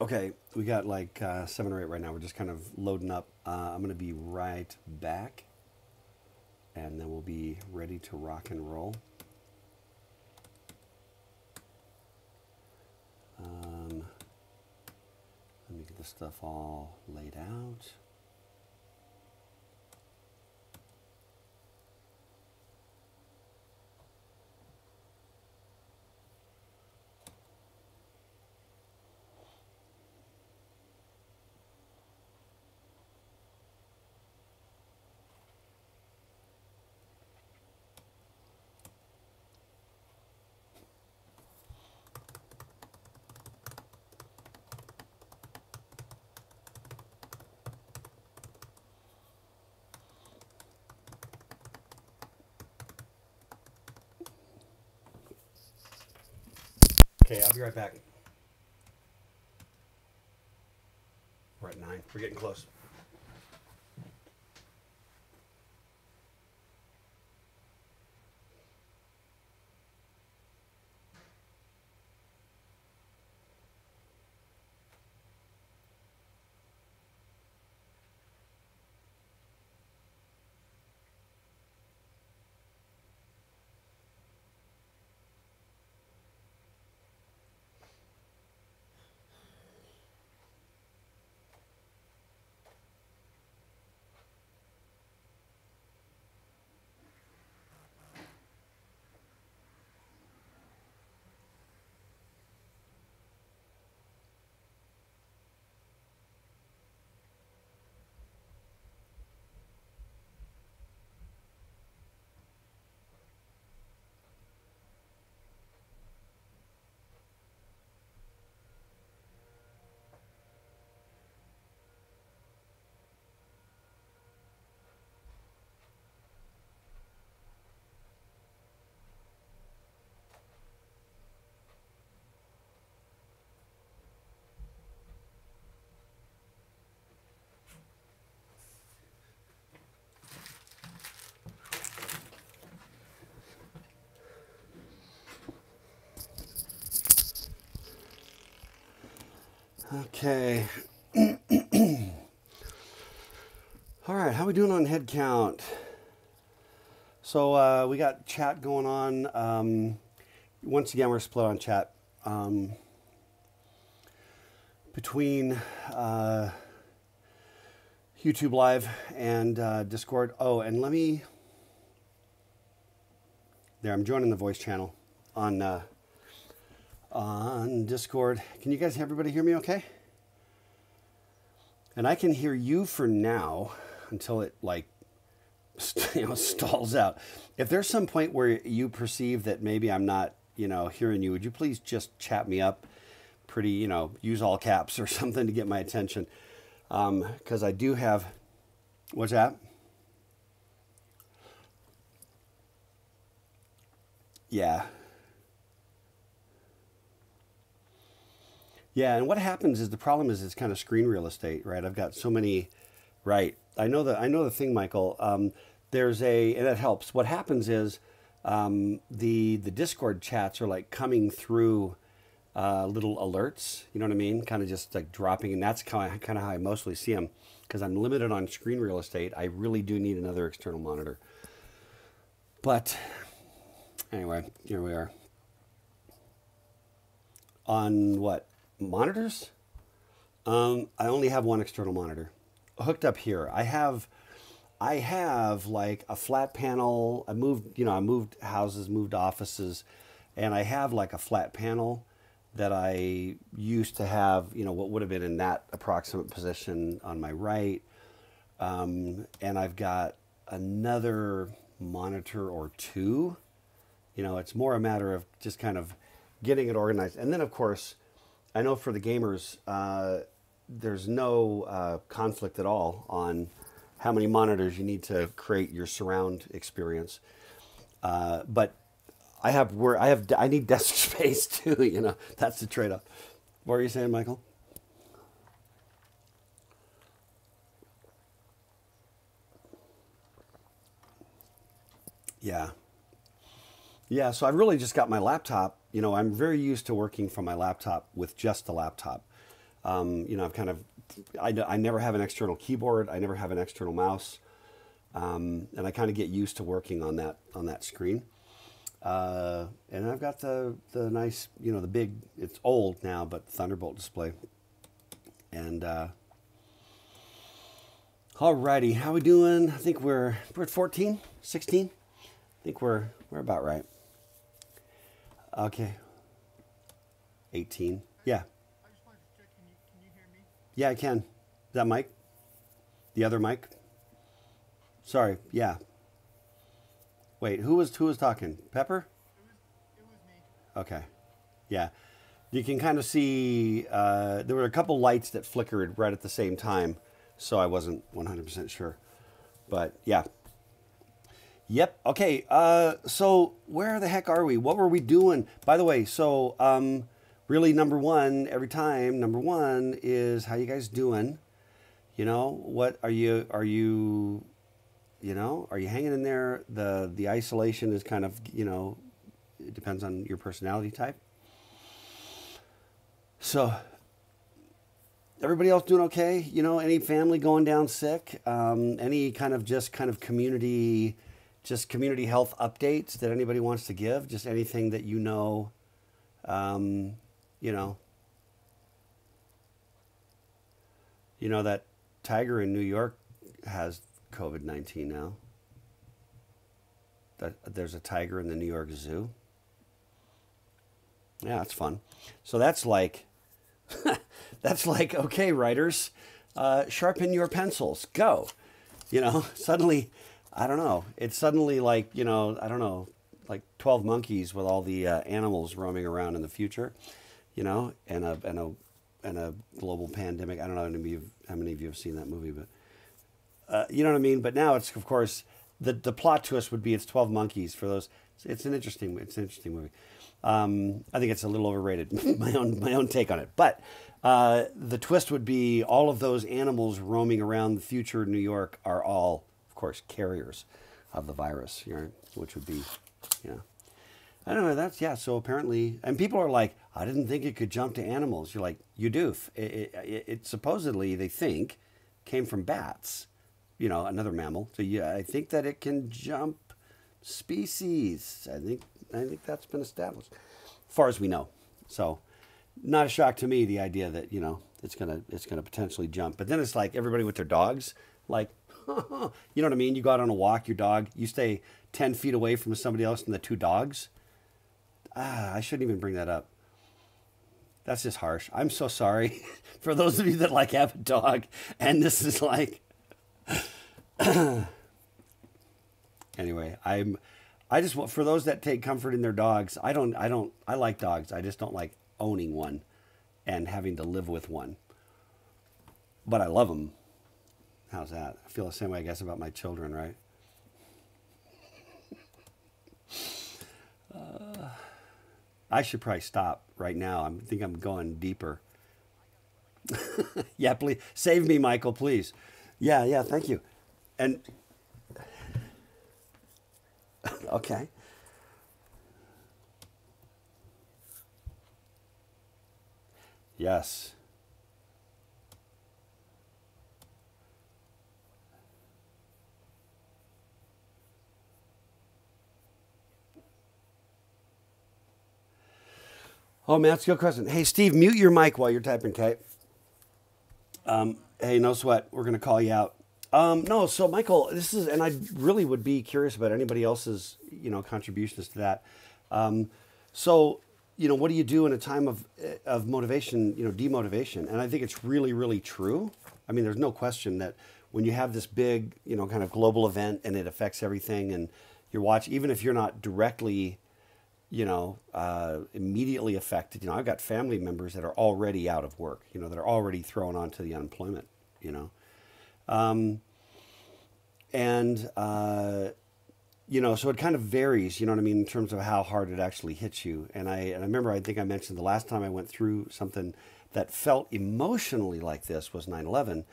Okay, we got like uh, seven or eight right now. We're just kind of loading up. Uh, I'm going to be right back, and then we'll be ready to rock and roll. Um, let me get this stuff all laid out. Okay, I'll be right back. We're at nine. We're getting close. Okay. All right, how are we doing on head count? So uh, we got chat going on. Um, once again, we're split on chat um, between uh, YouTube Live and uh, Discord. Oh, and let me. There, I'm joining the voice channel on uh, on Discord. Can you guys, everybody hear me okay? And I can hear you for now until it like you know stalls out. If there's some point where you perceive that maybe I'm not, you know, hearing you, would you please just chat me up pretty, you know, use all caps or something to get my attention. Um, cuz I do have what's that? Yeah. Yeah, and what happens is the problem is it's kind of screen real estate, right? I've got so many, right? I know the I know the thing, Michael. Um, there's a and that helps. What happens is um, the the Discord chats are like coming through uh, little alerts. You know what I mean? Kind of just like dropping, and that's kind of kind of how I mostly see them because I'm limited on screen real estate. I really do need another external monitor. But anyway, here we are. On what? Monitors. Um, I only have one external monitor hooked up here. I have, I have like a flat panel. I moved, you know, I moved houses, moved offices, and I have like a flat panel that I used to have, you know, what would have been in that approximate position on my right. Um, and I've got another monitor or two. You know, it's more a matter of just kind of getting it organized. And then, of course, I know for the gamers, uh, there's no uh, conflict at all on how many monitors you need to create your surround experience. Uh, but I have where I have I need desk space too. You know, that's the trade-off. What are you saying, Michael? Yeah. Yeah, so I've really just got my laptop. You know, I'm very used to working from my laptop with just the laptop. Um, you know, I've kind of, I, I never have an external keyboard. I never have an external mouse. Um, and I kind of get used to working on that, on that screen. Uh, and I've got the, the nice, you know, the big, it's old now, but Thunderbolt display. And, uh, alrighty, how we doing? I think we're, we're at 14, 16. I think we're, we're about right. Okay. 18. Yeah. Yeah, I can. Is that Mike? The other Mike? Sorry. Yeah. Wait, who was who was talking? Pepper? It was, it was me. Okay. Yeah. You can kind of see uh, there were a couple lights that flickered right at the same time, so I wasn't 100% sure. But yeah. Yep. Okay. Uh, so where the heck are we? What were we doing? By the way, so um, really number one every time number one is how you guys doing you know what are you are you you know are you hanging in there the the isolation is kind of you know it depends on your personality type so everybody else doing okay you know any family going down sick um, any kind of just kind of community just community health updates that anybody wants to give just anything that you know um, you know, you know that tiger in New York has COVID nineteen now. That there's a tiger in the New York Zoo. Yeah, that's fun. So that's like, that's like okay, writers, uh, sharpen your pencils, go. You know, suddenly, I don't know. It's suddenly like you know, I don't know, like twelve monkeys with all the uh, animals roaming around in the future you know, and a and a and a global pandemic. I don't know how many of, how many of you have seen that movie, but uh, you know what I mean. But now it's of course the the plot twist would be it's Twelve Monkeys for those. It's, an interesting it's an interesting movie. Um, I think it's a little overrated. my own my own take on it, but. Uh, the twist would be all of those animals roaming around the future New York are all, course, carriers of the virus, which would be, you know, I don't know. That's yeah. So apparently, and people are like, I didn't think it could jump to animals. You're like, you do. It, it, it, it supposedly they think came from bats, you know, another mammal. So yeah, I think that it can jump species. I think I think that's been established, as far as we know. So, not a shock to me the idea that you know it's gonna it's gonna potentially jump. But then it's like everybody with their dogs, like, you know what I mean? You go out on a walk, your dog, you stay ten feet away from somebody else and the two dogs Ah, I shouldn't even bring that up. That's just harsh. I'm so sorry for those of you that like have a dog, and this is like. anyway, I'm. I just want for those that take comfort in their dogs. I don't. I don't. I like dogs. I just don't like owning one, and having to live with one. But I love them. How's that? I feel the same way, I guess, about my children, right? Uh, I should probably stop right now. I think I'm going deeper. yeah, please save me, Michael, please. Yeah, yeah, thank you. And okay. Yes. Oh, man, that's a good question. Hey, Steve, mute your mic while you're typing, Kate. Um, hey, no sweat. We're going to call you out. Um, no, so Michael, this is, and I really would be curious about anybody else's, you know, contributions to that. Um, so, you know, what do you do in a time of of motivation, you know, demotivation? And I think it's really, really true. I mean, there's no question that when you have this big, you know, kind of global event and it affects everything, and you're watching, even if you're not directly you know, uh, immediately affected. You know, I've got family members that are already out of work, you know, that are already thrown onto the unemployment, you know. Um, and, uh, you know, so it kind of varies, you know what I mean, in terms of how hard it actually hits you. And I, and I remember, I think I mentioned the last time I went through something that felt emotionally like this was 9 11.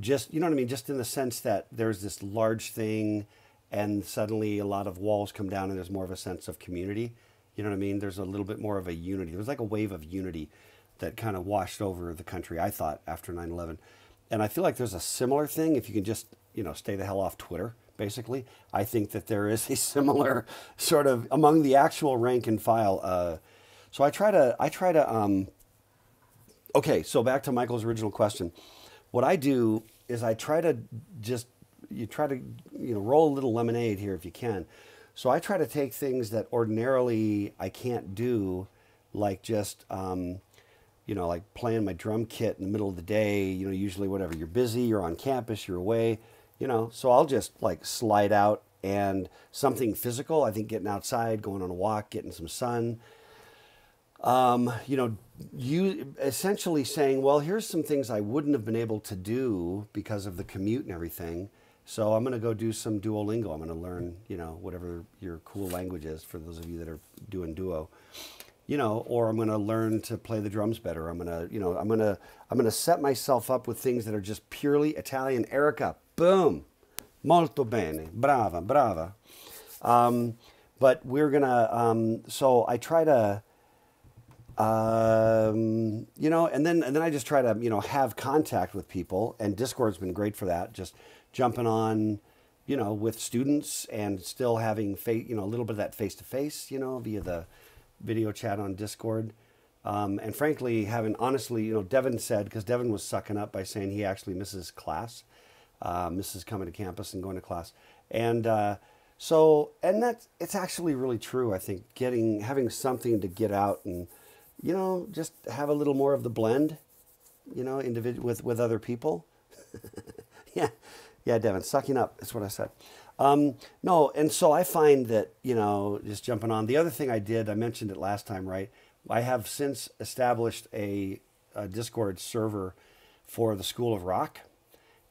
Just, you know what I mean? Just in the sense that there's this large thing and suddenly a lot of walls come down and there's more of a sense of community you know what I mean? There's a little bit more of a unity. There's like a wave of unity that kind of washed over the country. I thought after 9/11, and I feel like there's a similar thing if you can just you know stay the hell off Twitter. Basically, I think that there is a similar sort of among the actual rank and file. Uh, so I try to I try to um, okay. So back to Michael's original question. What I do is I try to just you try to you know roll a little lemonade here if you can. So I try to take things that ordinarily I can't do, like just um, you know like playing my drum kit in the middle of the day. You know, usually whatever you're busy, you're on campus, you're away. You know, so I'll just like slide out and something physical. I think getting outside, going on a walk, getting some sun. Um, you know, you essentially saying, well, here's some things I wouldn't have been able to do because of the commute and everything. So I'm going to go do some Duolingo. I'm going to learn, you know, whatever your cool language is for those of you that are doing Duo. You know, or I'm going to learn to play the drums better. I'm going to, you know, I'm going to I'm going to set myself up with things that are just purely Italian. Erica, boom. Molto bene. Brava, brava. Um, but we're going to um, so I try to um, you know, and then and then I just try to you know have contact with people, and Discord's been great for that. Just jumping on, you know, with students and still having fa- you know a little bit of that face to face, you know, via the video chat on Discord. Um, and frankly, having honestly, you know, Devin said because Devin was sucking up by saying he actually misses class, uh, misses coming to campus and going to class, and uh, so and that's it's actually really true. I think getting having something to get out and you know, just have a little more of the blend, you know, individual with, with other people. yeah, yeah, Devin, sucking up is what I said. Um, no, and so I find that, you know, just jumping on. The other thing I did, I mentioned it last time, right? I have since established a, a Discord server for the School of Rock,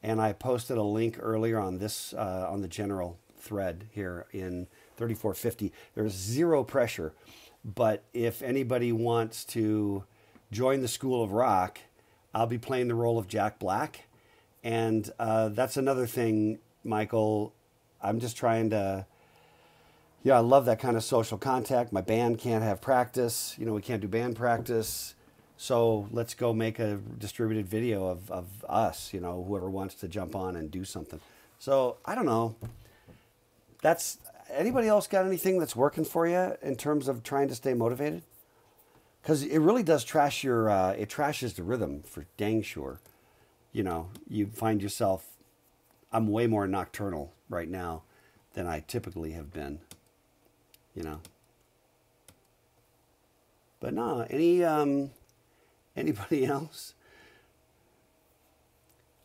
and I posted a link earlier on this uh, on the general thread here in 3450. There's zero pressure but if anybody wants to join the School of Rock, I'll be playing the role of Jack Black. And uh, that's another thing, Michael. I'm just trying to, yeah, I love that kind of social contact. My band can't have practice. You know, we can't do band practice. So let's go make a distributed video of, of us, you know, whoever wants to jump on and do something. So I don't know. That's anybody else got anything that's working for you in terms of trying to stay motivated? Because it really does trash your, uh, it trashes the rhythm for dang sure. You know, you find yourself, I'm way more nocturnal right now than I typically have been, you know. But no, any, um, anybody else?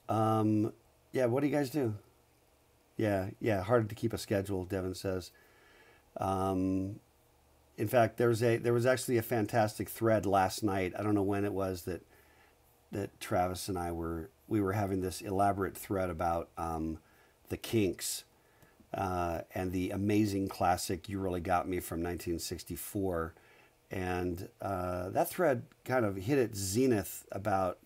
Um, yeah, what do you guys do? Yeah, yeah, hard to keep a schedule. Devin says. Um, in fact, there was a there was actually a fantastic thread last night. I don't know when it was that that Travis and I were we were having this elaborate thread about um, the Kinks uh, and the amazing classic "You Really Got Me" from 1964, and uh, that thread kind of hit its zenith about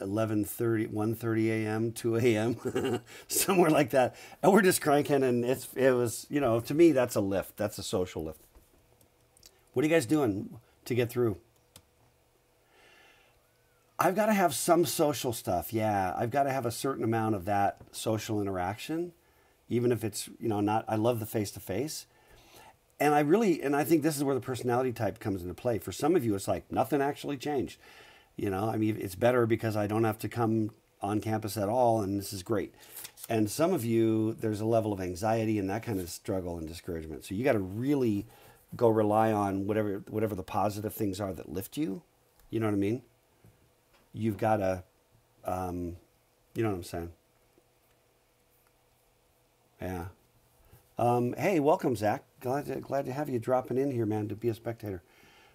11:30, 1:30 a.m., 2 a.m., somewhere like that. And we're just cranking, and it's it was you know to me that's a lift. That's a social lift. What are you guys doing to get through? I've got to have some social stuff. Yeah, I've got to have a certain amount of that social interaction, even if it's you know not. I love the face to face. And I really, and I think this is where the personality type comes into play. For some of you, it's like nothing actually changed. You know, I mean, it's better because I don't have to come on campus at all, and this is great. And some of you, there's a level of anxiety and that kind of struggle and discouragement. So you got to really go rely on whatever whatever the positive things are that lift you. You know what I mean? You've got to, um, you know what I'm saying? Yeah. Um, hey, welcome, Zach. Glad to, glad to have you dropping in here, man, to be a spectator.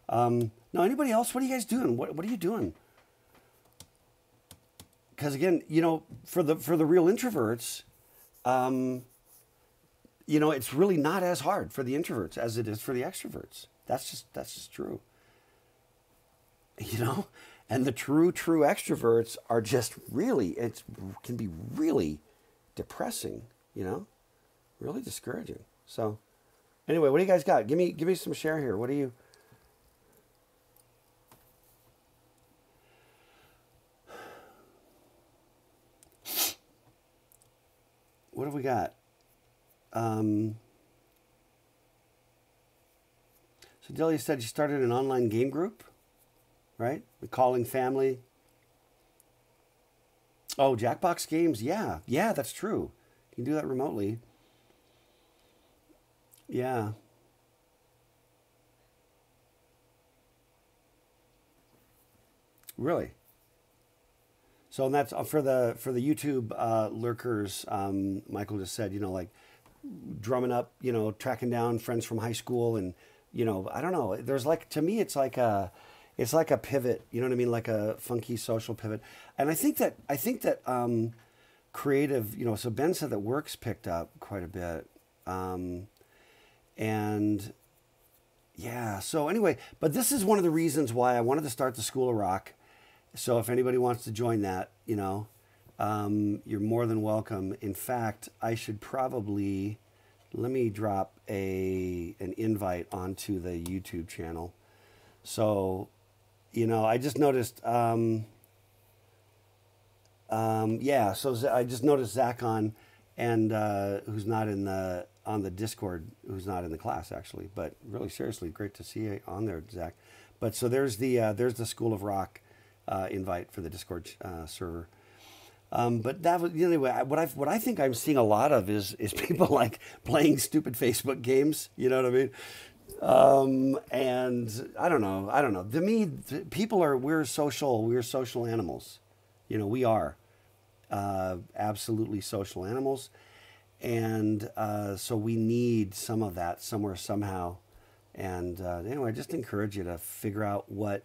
Um, no, anybody else? What are you guys doing? What, what are you doing? Because again, you know, for the for the real introverts, um, you know, it's really not as hard for the introverts as it is for the extroverts. That's just that's just true. You know, and the true true extroverts are just really it can be really depressing. You know, really discouraging. So, anyway, what do you guys got? Give me give me some share here. What do you what have we got? Um, so Delia said she started an online game group, right? Calling family. Oh, Jackbox games. Yeah, yeah, that's true. You can do that remotely. Yeah. Really? So and that's uh, for the for the YouTube uh, lurkers. Um, Michael just said, you know, like drumming up, you know, tracking down friends from high school, and you know, I don't know. There's like to me, it's like a, it's like a pivot. You know what I mean? Like a funky social pivot. And I think that I think that um, creative. You know, so Ben said that works picked up quite a bit, um, and yeah. So anyway, but this is one of the reasons why I wanted to start the School of Rock so if anybody wants to join that, you know, um, you're more than welcome. In fact, I should probably let me drop a an invite onto the YouTube channel. So, you know, I just noticed. Um, um, yeah, so I just noticed Zach on, and uh, who's not in the on the Discord, who's not in the class actually, but really seriously, great to see you on there, Zach. But so there's the uh, there's the School of Rock uh, invite for the Discord uh, server. Um, but that was the only way. What I what I think I'm seeing a lot of is is people like playing stupid Facebook games. You know what I mean? Um, and I don't know. I don't know. To me, people are we're social. We're social animals. You know, we are uh, absolutely social animals, and uh, so we need some of that somewhere somehow. And uh, anyway, I just encourage you to figure out what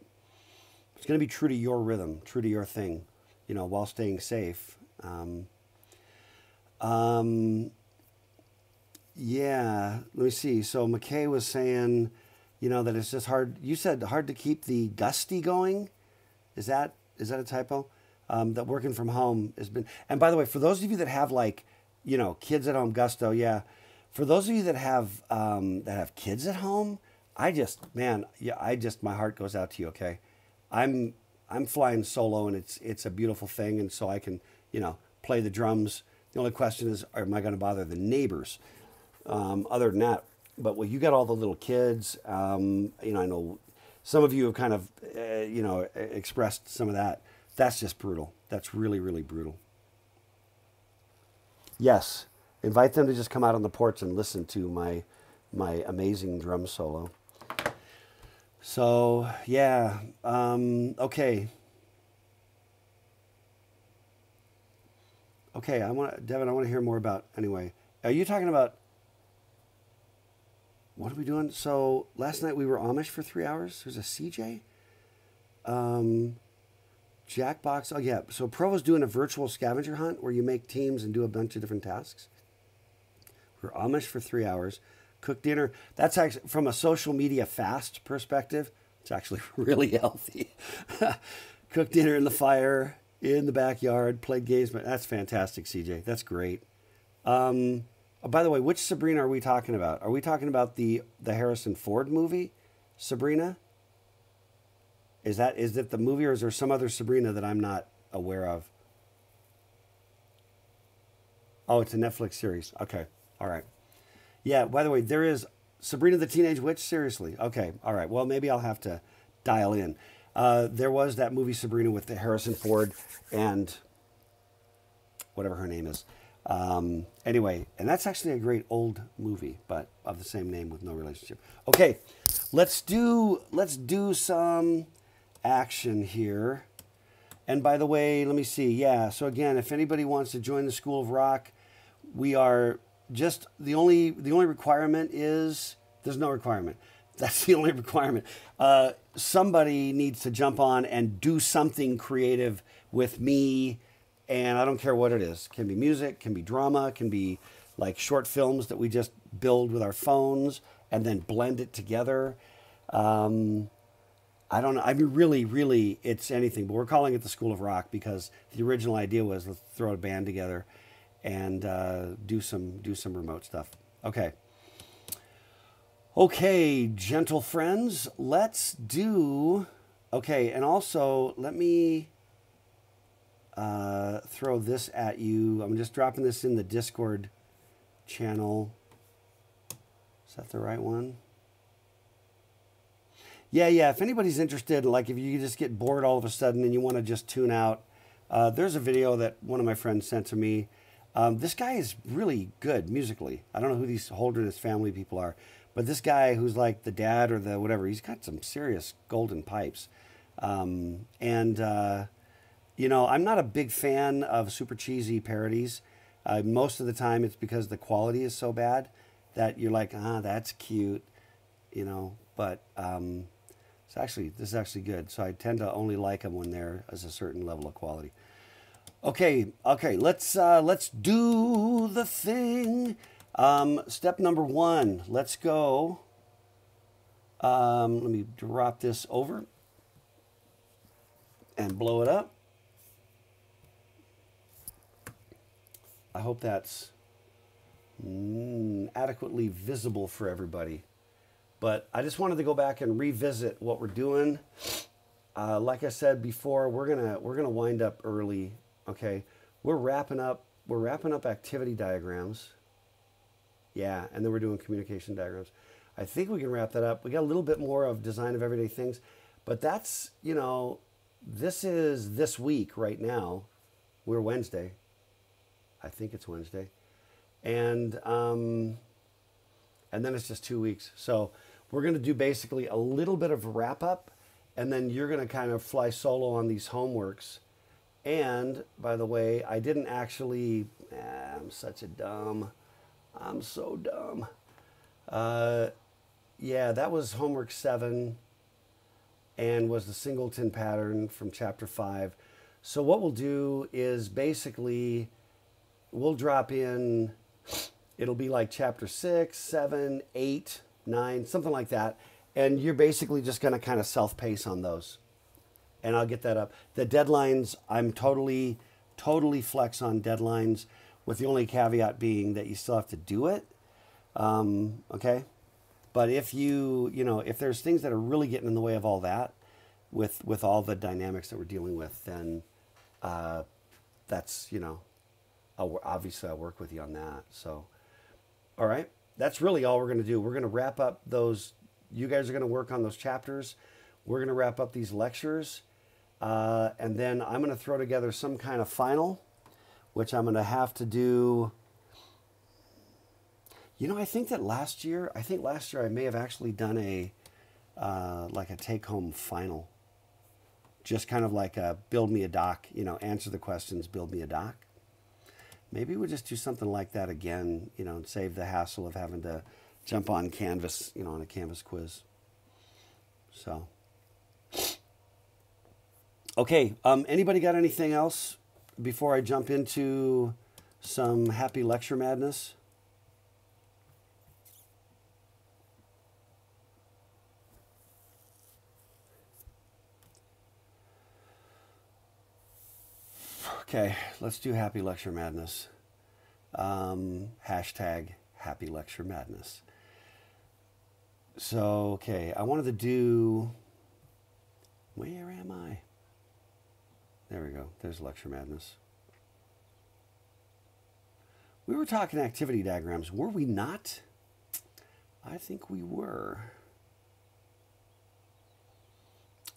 it's going to be true to your rhythm, true to your thing, you know, while staying safe. Um, um, yeah, let me see. So McKay was saying, you know, that it's just hard. You said hard to keep the gusty going. Is that is that a typo? Um, that working from home has been. And by the way, for those of you that have like, you know, kids at home, gusto, yeah. For those of you that have um, that have kids at home, I just man, yeah, I just my heart goes out to you. Okay, I'm I'm flying solo and it's it's a beautiful thing, and so I can you know play the drums. The only question is, am I going to bother the neighbors? Um, other than that, but well, you got all the little kids. Um, you know, I know some of you have kind of uh, you know expressed some of that. That's just brutal. That's really really brutal. Yes, invite them to just come out on the porch and listen to my my amazing drum solo. So yeah, um, okay. Okay, I want Devin. I want to hear more about. Anyway, are you talking about? What are we doing? So last night we were Amish for three hours. There's a CJ. Um, Jackbox. Oh yeah. So Provo's doing a virtual scavenger hunt where you make teams and do a bunch of different tasks. We're Amish for three hours cook dinner. That's actually from a social media fast perspective. It's actually really healthy. cook dinner in the fire in the backyard, played games. That's fantastic, CJ. That's great. Um, oh, by the way, which Sabrina are we talking about? Are we talking about the the Harrison Ford movie, Sabrina? Is that is it the movie, or is there some other Sabrina that I'm not aware of? Oh, it's a Netflix series. Okay, all right. Yeah, by the way, there is Sabrina the Teenage Witch. Seriously. Okay. All right. Well, maybe I'll have to dial in. Uh, there was that movie Sabrina with the Harrison Ford and whatever her name is. Um, anyway, and that's actually a great old movie, but of the same name with no relationship. Okay, let's do let's do some action here. And by the way, let me see. Yeah, so again, if anybody wants to join the School of Rock, we are just the only the only requirement is there's no requirement. That's the only requirement. Uh, somebody needs to jump on and do something creative with me, and I don't care what it is. Can be music, can be drama, can be like short films that we just build with our phones and then blend it together. Um, I don't know. I mean, really, really, it's anything. But we're calling it the School of Rock because the original idea was let's throw a band together and uh, do some do some remote stuff. Okay. Okay, gentle friends, let's do. Okay, and also let me. uh, throw this at you. I'm just dropping this in the Discord channel. Is that the right one? Yeah, yeah. If anybody's interested, like if you just get bored all of a sudden and you want to just tune out, uh, there's a video that one of my friends sent to me. Um, this guy is really good musically. I don't know who these Holderness family people are, but this guy who's like the dad or the whatever, he's got some serious golden pipes. Um, and, uh, you know, I'm not a big fan of super cheesy parodies. Uh, most of the time, it's because the quality is so bad that you're like, ah, that's cute, you know. But um, it's actually this is actually good. So I tend to only like them when they're as a certain level of quality. Okay, okay, let's uh, let's do the thing. Um, step number one. Let's go. Um, let me drop this over and blow it up. I hope that's mm, adequately visible for everybody. But I just wanted to go back and revisit what we're doing. Uh, like I said before, we're gonna we're gonna wind up early. Okay, we're wrapping up we're wrapping up activity diagrams. Yeah, and then we're doing communication diagrams. I think we can wrap that up. We got a little bit more of design of everyday things, but that's you know, this is this week right now. We're Wednesday. I think it's Wednesday, and um, and then it's just two weeks. So we're going to do basically a little bit of wrap up, and then you're going to kind of fly solo on these homeworks. And by the way, I didn't actually. Ah, I'm such a dumb. I'm so dumb. Uh, yeah, that was homework seven, and was the singleton pattern from chapter five. So what we'll do is basically we'll drop in. It'll be like chapter six, seven, eight, nine, something like that. And you're basically just going to kind of self pace on those. And I'll get that up. The deadlines, I'm totally, totally flex on deadlines, with the only caveat being that you still have to do it. Um, okay. But if you, you know, if there's things that are really getting in the way of all that, with with all the dynamics that we're dealing with, then uh, that's you know, I'll, obviously I'll work with you on that. So, all right that's really all we're going to do. We're going to wrap up those. You guys are going to work on those chapters. We're going to wrap up these lectures. Uh, and then I'm going to throw together some kind of final, which I'm going to have to do. You know, I think that last year, I think last year I may have actually done a, uh, like a take home final. Just kind of like a build me a doc, you know, answer the questions, build me a doc maybe we'll just do something like that again, you know, and save the hassle of having to jump on Canvas, you know, on a Canvas quiz. So, okay, um, anybody got anything else before I jump into some happy lecture madness? Okay, let's do Happy Lecture Madness. Um, hashtag Happy Lecture Madness. So, okay, I wanted to do. Where am I? There we go. There's Lecture Madness. We were talking activity diagrams, were we not? I think we were.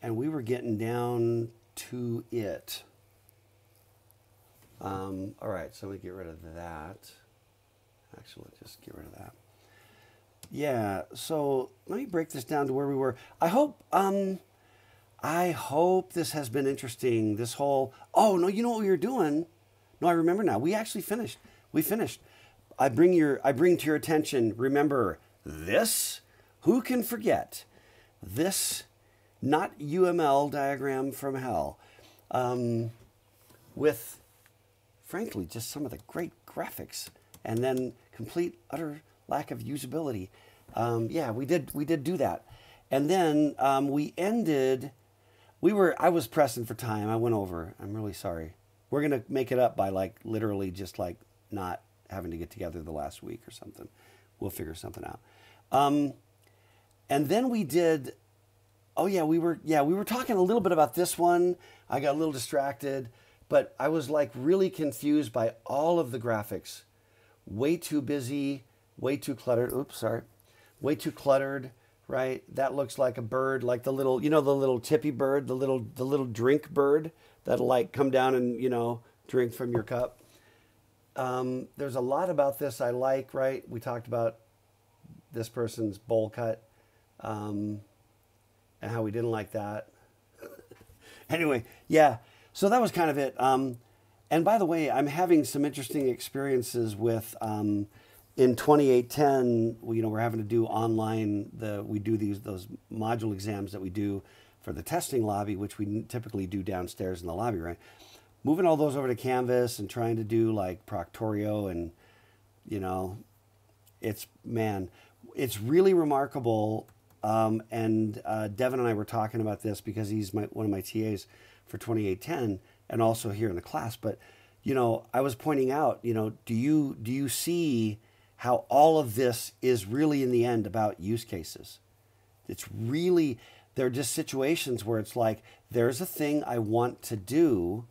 And we were getting down to it. Um, all right, so we get rid of that. Actually, just get rid of that. Yeah, so let me break this down to where we were. I hope, um, I hope this has been interesting. This whole, oh no, you know what we were doing? No, I remember now. We actually finished. We finished. I bring your, I bring to your attention. Remember this? Who can forget this? Not UML diagram from hell. Um, with frankly, just some of the great graphics, and then complete utter lack of usability. Um, yeah, we did we did do that, and then um, we ended. We were I was pressing for time. I went over. I'm really sorry. We're gonna make it up by like literally just like not having to get together the last week or something. We'll figure something out. Um, and then we did. Oh yeah, we were yeah we were talking a little bit about this one. I got a little distracted. but I was like really confused by all of the graphics. Way too busy, way too cluttered. Oops, sorry. Way too cluttered, right? That looks like a bird, like the little, you know, the little tippy bird, the little, the little drink bird that'll like come down and you know drink from your cup. Um, there's a lot about this I like, right? We talked about this person's bowl cut um, and how we didn't like that. anyway, yeah. So that was kind of it. Um, and by the way, I'm having some interesting experiences with um, in 2810. You know, we're having to do online. The we do these those module exams that we do for the testing lobby, which we typically do downstairs in the lobby, right? Moving all those over to Canvas and trying to do like Proctorio and you know, it's man, it's really remarkable. Um, and uh, Devin and I were talking about this because he's my, one of my TAs for 2810 and also here in the class. But, you know, I was pointing out, you know, do you, do you see how all of this is really in the end about use cases? It's really, there are just situations where it's like, there's a thing I want to do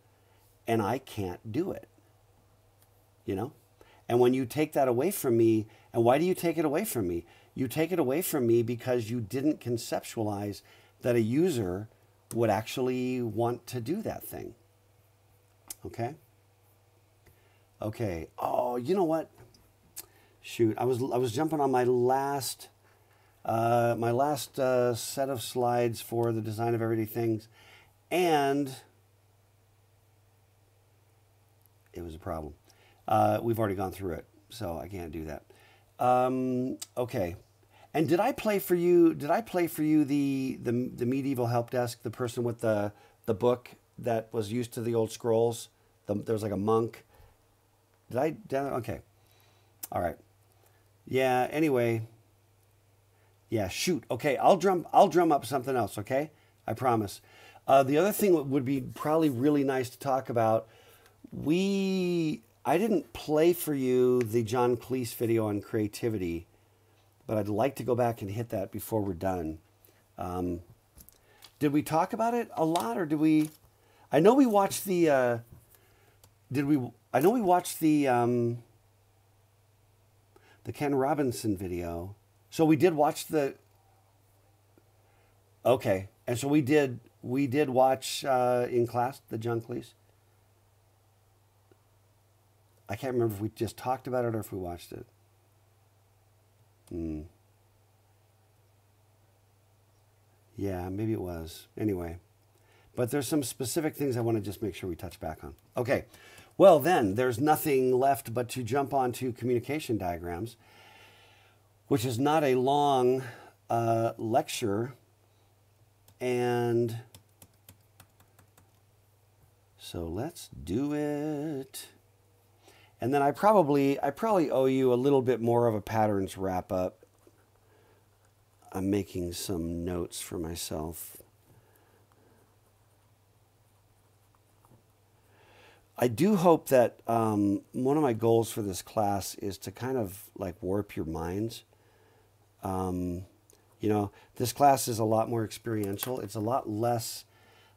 and I can't do it. You know? And when you take that away from me, and why do you take it away from me? You take it away from me because you didn't conceptualize that a user would actually want to do that thing. Okay? Okay. Oh, you know what? Shoot, I was I was jumping on my last uh, my last uh, set of slides for the design of everyday things, and it was a problem. Uh, we've already gone through it, so I can't do that. Um, okay. And did I play for you? Did I play for you the the, the medieval help desk? The person with the the book that was used to the old scrolls. The, there was like a monk. Did I? Did I? Okay. All right. Yeah. Anyway. Yeah. Shoot. Okay. I'll drum. I'll drum up something else. Okay. I promise. Uh, the other thing would be probably really nice to talk about. We I didn't play for you the John Cleese video on creativity, but I'd like to go back and hit that before we're done. Um, did we talk about it a lot, or did we? I know we watched the. Uh, did we? I know we watched the um, the Ken Robinson video. So we did watch the. Okay, and so we did. We did watch uh, in class the Cleese. I can't remember if we just talked about it or if we watched it. Hmm. Yeah, maybe it was. Anyway, but there's some specific things I want to just make sure we touch back on. Okay, well, then there's nothing left but to jump onto communication diagrams, which is not a long uh, lecture. And so let's do it. And then I probably I probably owe you a little bit more of a patterns wrap up. I'm making some notes for myself. I do hope that um, one of my goals for this class is to kind of like warp your minds. Um, you know, this class is a lot more experiential. It's a lot less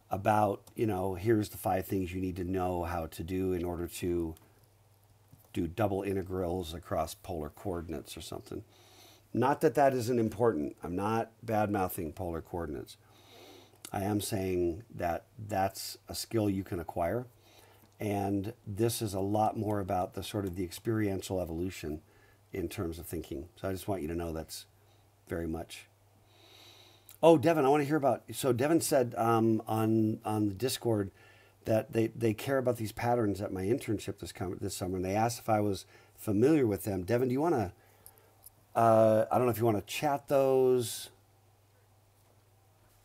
about, you know, here's the five things you need to know how to do in order to do double integrals across polar coordinates or something. Not that that isn't important. I'm not bad mouthing polar coordinates. I am saying that that's a skill you can acquire. And this is a lot more about the sort of the experiential evolution in terms of thinking. So I just want you to know that's very much. Oh, Devin, I want to hear about. So Devin said um, on on the Discord that they, they care about these patterns at my internship this, com- this summer, and they asked if I was familiar with them. Devin, do you want to? Uh, I don't know if you want to chat those.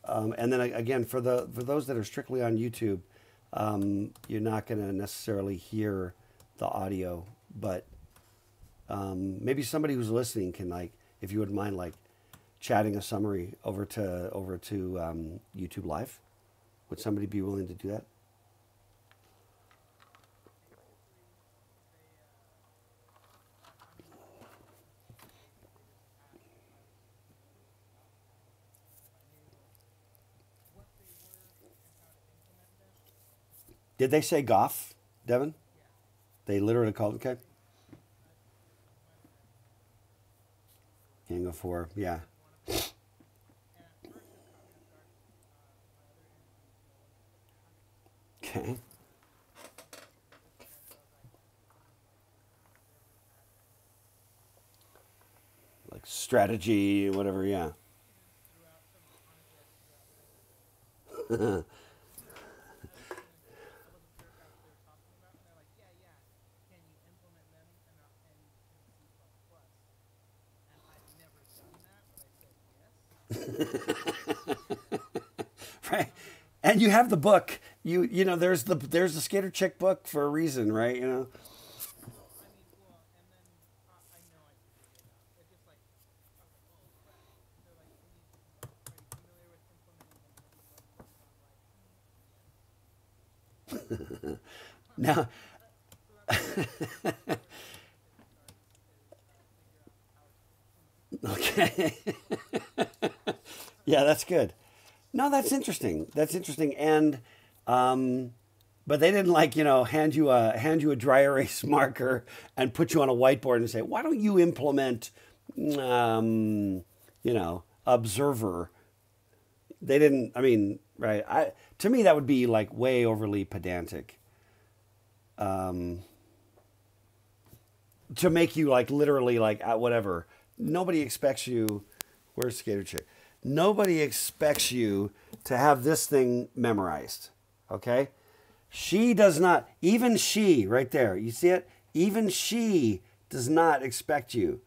Um, and then again, for the for those that are strictly on YouTube, um, you're not going to necessarily hear the audio, but um, maybe somebody who's listening can like, if you wouldn't mind, like chatting a summary over to over to um, YouTube Live. Would somebody be willing to do that? Did they say GoF, Devin? They literally called okay. Gang of Four, yeah. Okay. Like strategy, whatever, yeah. right and you have the book you you know there's the there's the skater chick book for a reason right you know now okay yeah that's good no, that's interesting. That's interesting. And, um, but they didn't like you know hand you a hand you a dry erase marker and put you on a whiteboard and say, why don't you implement, um, you know, observer. They didn't. I mean, right? I to me that would be like way overly pedantic. Um, to make you like literally like uh, whatever. Nobody expects you. Where's Skater Chick? Nobody expects you to have this thing memorized. Okay? She does not, even she, right there, you see it? Even she does not expect you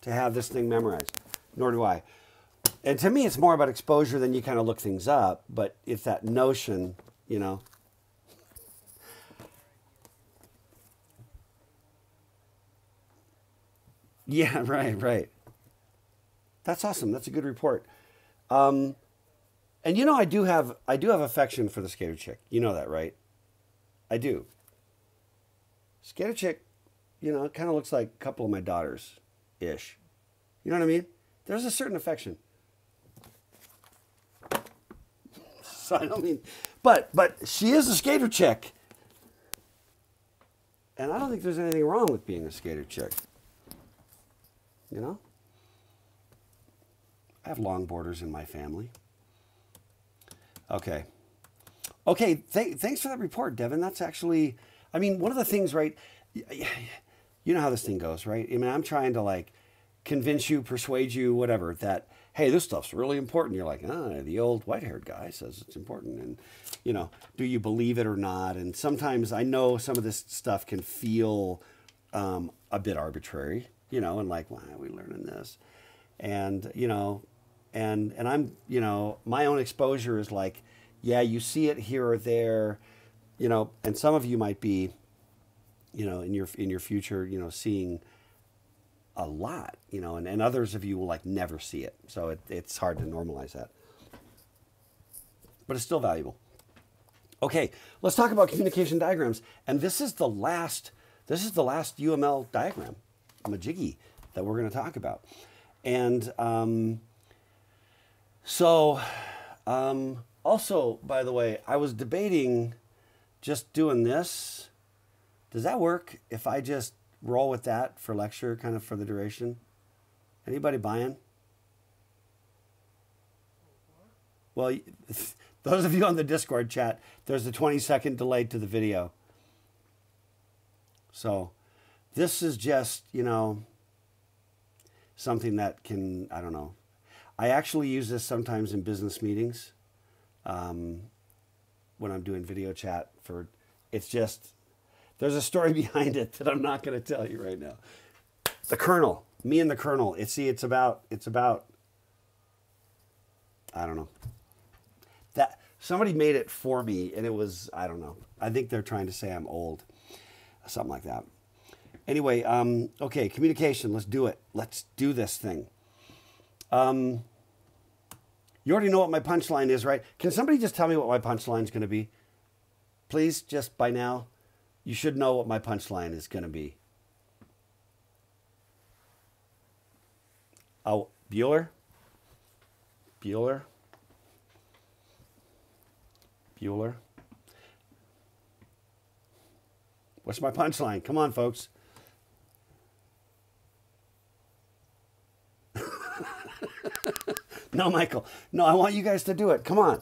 to have this thing memorized, nor do I. And to me, it's more about exposure than you kind of look things up, but it's that notion, you know. Yeah, right, right. That's awesome. That's a good report. Um, and you know, I do have I do have affection for the skater chick. You know that, right? I do. Skater chick, you know, kind of looks like a couple of my daughters, ish. You know what I mean? There's a certain affection. So I don't mean, but but she is a skater chick, and I don't think there's anything wrong with being a skater chick. You know. I have longboarders in my family. Okay. Okay, th- thanks for that report, Devin. That's actually, I mean, one of the things, right? You know how this thing goes, right? I mean, I'm trying to like convince you, persuade you, whatever, that, hey, this stuff's really important. You're like, ah, the old white haired guy says it's important. And, you know, do you believe it or not? And sometimes I know some of this stuff can feel um, a bit arbitrary, you know, and like, why are we learning this? And, you know, and and I'm you know my own exposure is like yeah you see it here or there you know and some of you might be you know in your in your future you know seeing a lot you know and, and others of you will like never see it. So it, it's hard to normalize that. But it's still valuable. Okay let's talk about communication diagrams. And this is the last this is the last uml diagram majiggy that we're going to talk about. And um, so, um, also, by the way, I was debating just doing this. Does that work if I just roll with that for lecture, kind of for the duration? Anybody buying? Well, those of you on the Discord chat, there's a 20 second delay to the video. So, this is just, you know, something that can, I don't know, I actually use this sometimes in business meetings um, when I'm doing video chat. For it's just there's a story behind it that I'm not going to tell you right now. The Colonel, me and the Colonel. It's see, it's about it's about I don't know that somebody made it for me, and it was I don't know. I think they're trying to say I'm old, something like that. Anyway, um, okay, communication. Let's do it. Let's do this thing. Um, you already know what my punchline is, right? Can somebody just tell me what my punchline is going to be? Please, just by now, you should know what my punchline is going to be. Oh, Bueller? Bueller? Bueller? What's my punchline? Come on, folks. No, Michael. No, I want you guys to do it. Come on.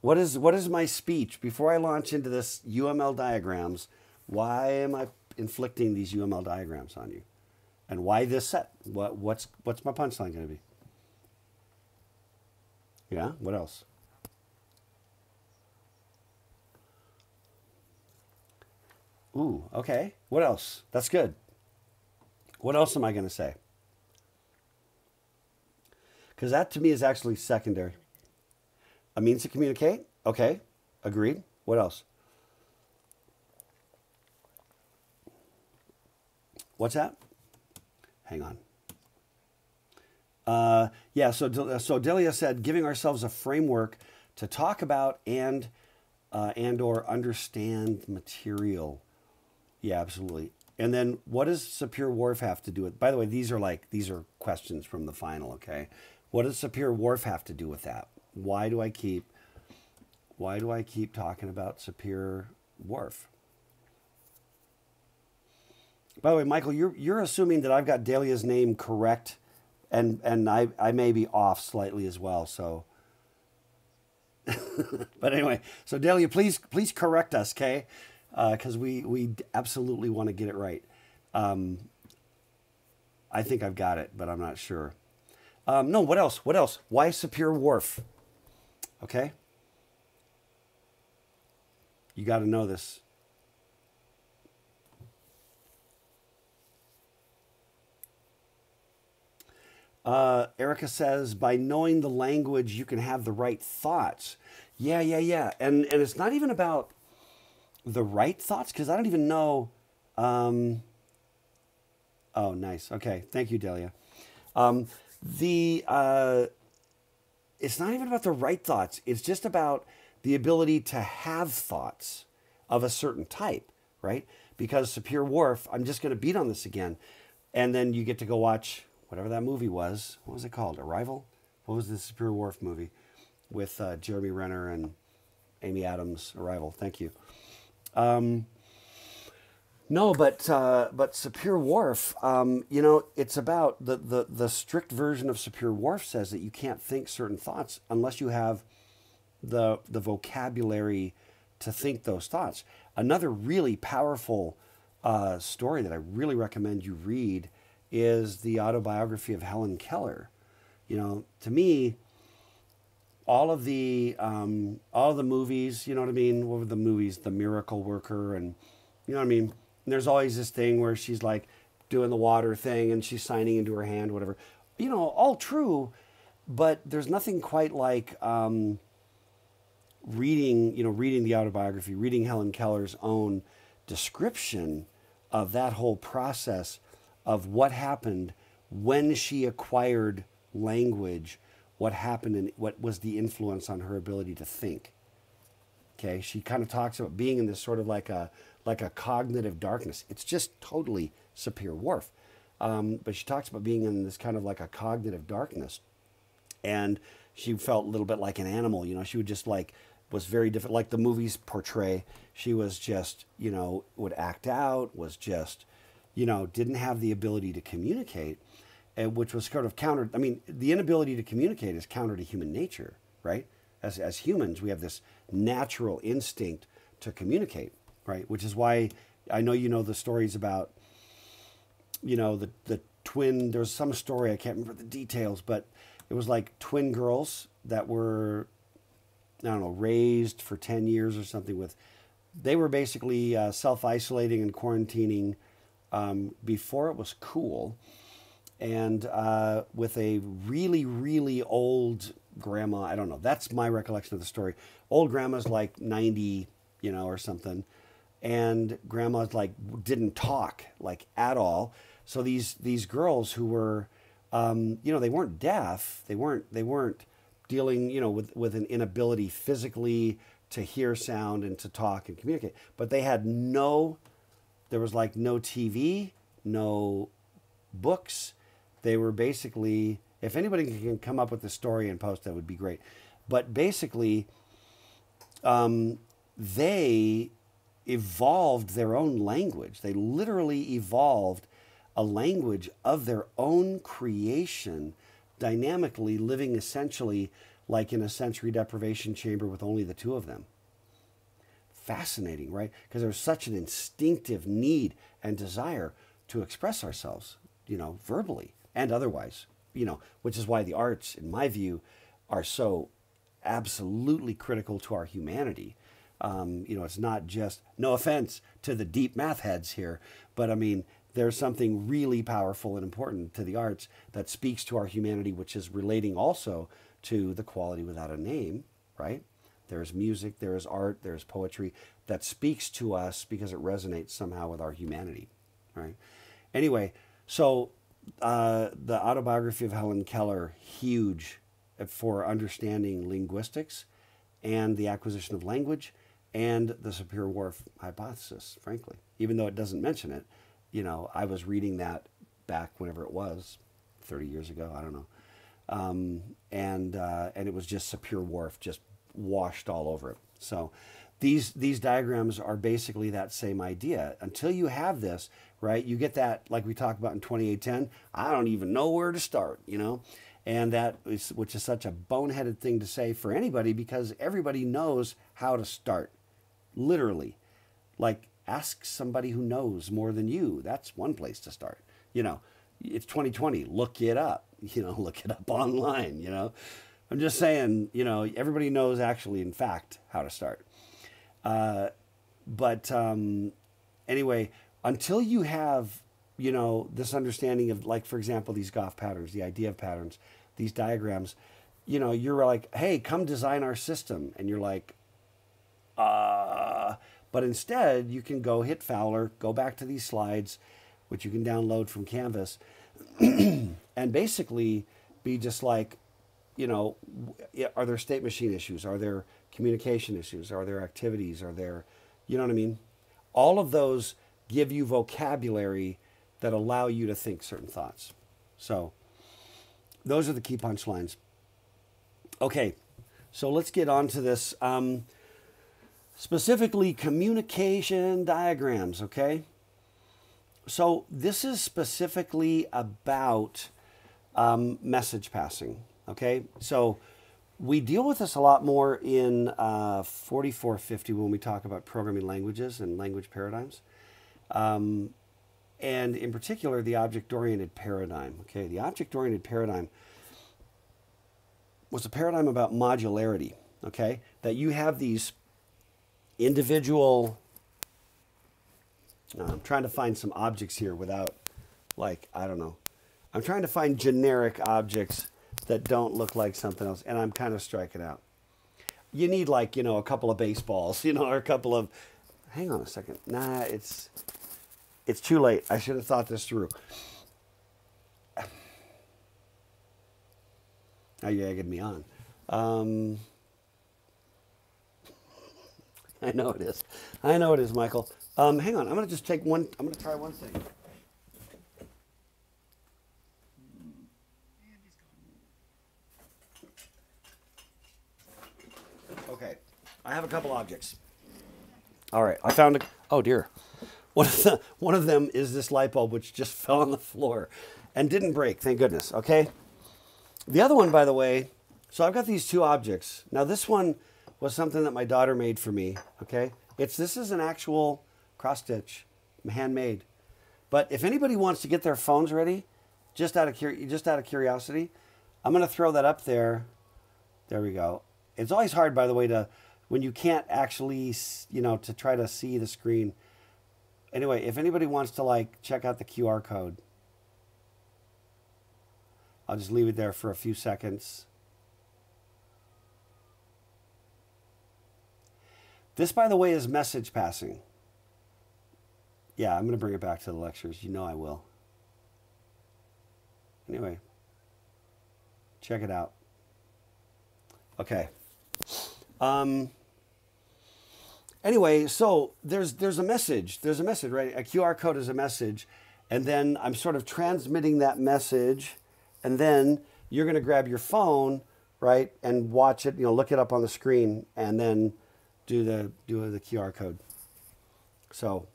What is what is my speech before I launch into this UML diagrams? Why am I inflicting these UML diagrams on you? And why this set? What what's what's my punchline going to be? Yeah, what else? Ooh, okay. What else? That's good. What else am I going to say? Because that to me is actually secondary. A means to communicate? Okay, agreed. What else? What's that? Hang on. Uh, yeah, so so Delia said, giving ourselves a framework to talk about and uh, and or understand material. Yeah, absolutely. And then what does Sapir Whorf have to do with? By the way, these are like these are questions from the final. Okay, what does Sapir Whorf have to do with that? Why do I keep why do I keep talking about Sapir Whorf? By the way, Michael, you're you're assuming that I've got Delia's name correct, and and I I may be off slightly as well. So, but anyway, so Delia, please please correct us, okay? Because uh, we we absolutely want to get it right. Um, I think I've got it, but I'm not sure. Um, no, what else? What else? Why Sapir Whorf? Okay? You got to know this. Uh, Erica says, by knowing the language, you can have the right thoughts. Yeah, yeah, yeah. And, and it's not even about the right thoughts because I don't even know. Um, oh, nice. Okay. Thank you, Delia. Um, the uh, it's not even about the right thoughts. It's just about the ability to have thoughts of a certain type, right? Because Sapir Whorf, I'm just going to beat on this again, and then you get to go watch whatever that movie was. What was it called? Arrival. What was the Sapir Whorf movie with uh, Jeremy Renner and Amy Adams? Arrival. Thank you. Um, no, but uh, but Sapir Whorf, um, you know, it's about the, the the strict version of Sapir Whorf says that you can't think certain thoughts unless you have the the vocabulary to think those thoughts. Another really powerful uh, story that I really recommend you read is the autobiography of Helen Keller. You know, to me, all of the um, all of the movies, you know what I mean? What were the movies? The Miracle Worker, and you know what I mean and there's always this thing where she's like doing the water thing and she's signing into her hand, whatever. You know, all true, but there's nothing quite like um, reading, you know, reading the autobiography, reading Helen Keller's own description of that whole process of what happened when she acquired language, what happened and what was the influence on her ability to think. Okay, she kind of talks about being in this sort of like a like a cognitive darkness. It's just totally Sapir Whorf. Um, but she talks about being in this kind of like a cognitive darkness. And she felt a little bit like an animal. You know, she would just like, was very different, like the movies portray. She was just, you know, would act out, was just, you know, didn't have the ability to communicate, and which was sort of counter. I mean, the inability to communicate is counter to human nature, right? As, as humans, we have this natural instinct to communicate right? Which is why I know you know the stories about, you know, the, the twin, there's some story, I can't remember the details, but it was like twin girls that were, I don't know, raised for 10 years or something with, they were basically uh, self isolating and quarantining um, before it was cool. And uh, with a really, really old grandma, I don't know, that's my recollection of the story. Old grandma's like 90, you know, or something and grandma's like didn't talk like at all. So these these girls who were, um, you know, they weren't deaf. They weren't they weren't dealing, you know, with with an inability physically to hear sound and to talk and communicate. But they had no. There was like no TV, no books. They were basically. If anybody can come up with the story and post, that would be great. But basically, um, they evolved their own language. They literally evolved a language of their own creation, dynamically living essentially like in a sensory deprivation chamber with only the two of them. Fascinating, right? Because there's such an instinctive need and desire to express ourselves, you know, verbally and otherwise, you know, which is why the arts, in my view, are so absolutely critical to our humanity. Um, you know, it's not just, no offense to the deep math heads here, but I mean, there's something really powerful and important to the arts that speaks to our humanity, which is relating also to the quality without a name, right? There's music, there's art, there's poetry that speaks to us because it resonates somehow with our humanity, right? Anyway, so uh, the autobiography of Helen Keller, huge for understanding linguistics and the acquisition of language and the Sapir-Whorf hypothesis, frankly. Even though it doesn't mention it, you know, I was reading that back whenever it was, 30 years ago, I don't know. Um, and, uh, and it was just Sapir-Whorf, just washed all over it. So these, these diagrams are basically that same idea. Until you have this, right, you get that, like we talked about in 2810, I don't even know where to start, you know? and that is which is such a boneheaded thing to say for anybody because everybody knows how to start literally. Like ask somebody who knows more than you. That's one place to start. You know it's 2020 look it up. You know look it up online you know? I'm just saying you know everybody knows actually in fact how to start. Uh, but um, anyway until you have you know, this understanding of, like, for example, these GoF patterns, the idea of patterns, these diagrams, you know, you're like, hey, come design our system. And you're like, uh, but instead you can go hit Fowler, go back to these slides, which you can download from Canvas, and basically be just like, you know, are there state machine issues? Are there communication issues? Are there activities? Are there, you know what I mean? All of those give you vocabulary that allow you to think certain thoughts. So those are the key punchlines. Okay, so let's get on to this. Um, specifically, communication diagrams, okay? So this is specifically about um, message passing, okay? So we deal with this a lot more in uh, 4450 when we talk about programming languages and language paradigms. Um, and in particular the object-oriented paradigm. Okay, the object-oriented paradigm was a paradigm about modularity. Okay, that you have these individual. I'm trying to find some objects here without, like, I don't know. I'm trying to find generic objects that don't look like something else, and I'm kind of striking out. You need like you know a couple of baseballs, you know, or a couple of. Hang on a second. Nah, it's it's too late. I should have thought this through. Now you're egging me on. Um, I know it is. I know it is, Michael. Um, hang on. I'm going to just take one. I'm going to try one thing. Okay. I have a couple objects. All right. I found a. Oh, dear. One of, the, one of them is this light bulb, which just fell on the floor and didn't break, thank goodness, okay? The other one, by the way, so I've got these two objects. Now, this one was something that my daughter made for me, okay? It's This is an actual cross stitch, handmade. But if anybody wants to get their phones ready, just out of, just out of curiosity, I'm going to throw that up there. There we go. It's always hard, by the way, to when you can't actually, you know, to try to see the screen anyway, if anybody wants to like check out the QR code, I'll just leave it there for a few seconds. This, by the way, is message passing. Yeah, I'm going to bring it back to the lectures. You know I will. Anyway, check it out. Okay. Um, anyway, so there's there's a message. There's a message, right? A QR code is a message, and then I'm sort of transmitting that message, and then you're going to grab your phone, right, and watch it. You know, look it up on the screen, and then do the do the QR code. So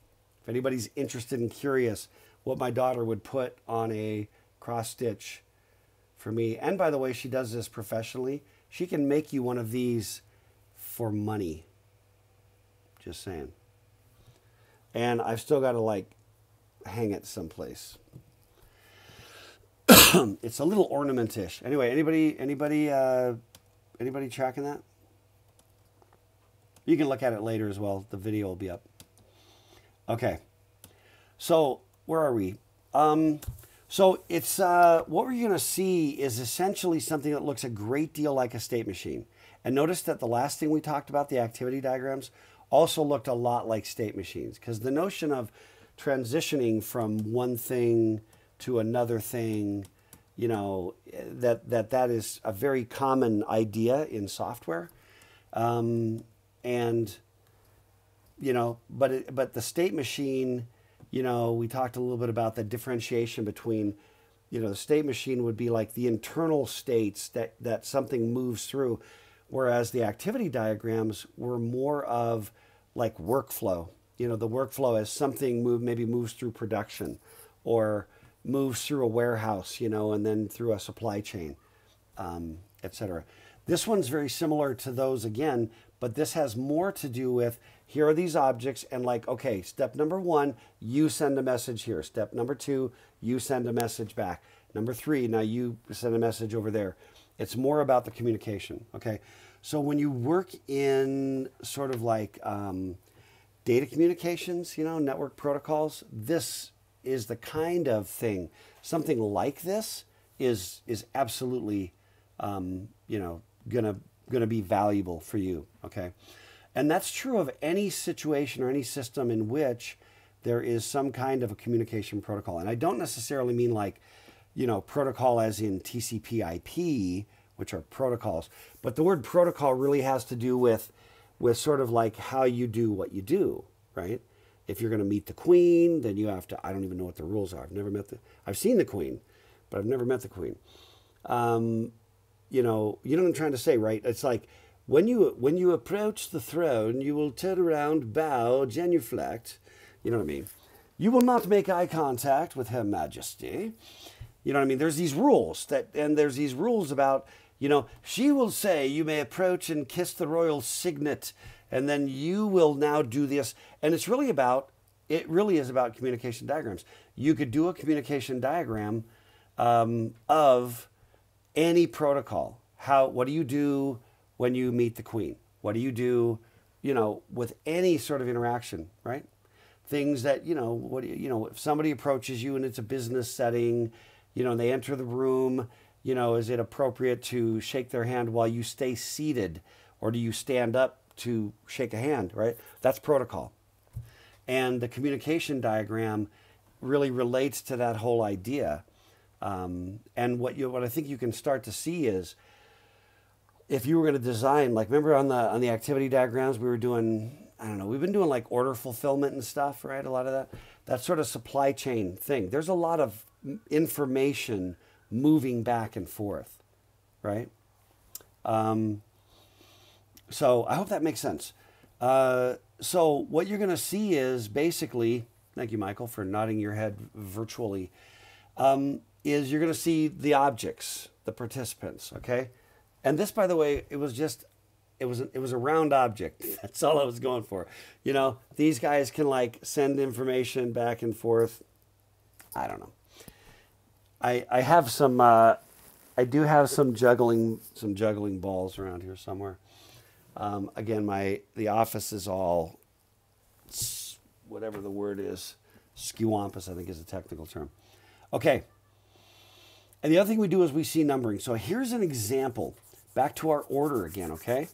if anybody's interested and curious what my daughter would put on a cross stitch for me, and by the way, she does this professionally, she can make you one of these for money. Just saying. And I've still got to like hang it someplace. it's a little ornamentish. Anyway, anybody anybody uh, anybody tracking that? You can look at it later as well. The video will be up. Okay. So where are we? Um, so it's uh, what we're going to see is essentially something that looks a great deal like a state machine. And notice that the last thing we talked about, the activity diagrams, also looked a lot like state machines because the notion of transitioning from one thing to another thing, you know, that that that is a very common idea in software, um, and you know, but it, but the state machine, you know, we talked a little bit about the differentiation between, you know, the state machine would be like the internal states that that something moves through, whereas the activity diagrams were more of like workflow. You know, the workflow as something move maybe moves through production, or moves through a warehouse, you know, and then through a supply chain, um, etc. This one's very similar to those again, but this has more to do with here are these objects and like okay step number one you send a message here. Step number two you send a message back. Number three now you send a message over there. It's more about the communication okay? So when you work in sort of like um, data communications you know network protocols this is the kind of thing something like this is is absolutely um, you know gonna gonna be valuable for you okay and that's true of any situation or any system in which there is some kind of a communication protocol. And I don't necessarily mean like, you know, protocol as in TCP IP, which are protocols, but the word protocol really has to do with with sort of like how you do what you do, right? If you're going to meet the queen, then you have to I don't even know what the rules are. I've never met the I've seen the queen, but I've never met the queen. Um, you know, you know what I'm trying to say, right? It's like when you when you approach the throne, you will turn around, bow, genuflect. You know what I mean? You will not make eye contact with Her Majesty. You know what I mean? There's these rules that, and there's these rules about, you know, she will say you may approach and kiss the royal signet, and then you will now do this. And it's really about, it really is about communication diagrams. You could do a communication diagram um, of any protocol. How? What do you do? when you meet the queen? What do you do, you know, with any sort of interaction, right? Things that, you know, what you, you know, if somebody approaches you and it's a business setting, you know, and they enter the room, you know, is it appropriate to shake their hand while you stay seated or do you stand up to shake a hand, right? That's protocol. And the communication diagram really relates to that whole idea. Um, and what you, what I think you can start to see is if you were going to design, like remember on the on the activity diagrams we were doing, I don't know, we've been doing like order fulfillment and stuff, right? A lot of that, that sort of supply chain thing. There's a lot of information moving back and forth, right? Um, so I hope that makes sense. Uh, so what you're going to see is basically, thank you, Michael, for nodding your head virtually. Um, is you're going to see the objects, the participants, okay? And this, by the way, it was just it was a, it was a round object. That's all I was going for. You know, these guys can like send information back and forth. I don't know. I I have some uh, I do have some juggling some juggling balls around here somewhere. Um, again, my the office is all whatever the word is, skewampus. I think is a technical term. Okay. And the other thing we do is we see numbering. So here's an example back to our order again, okay?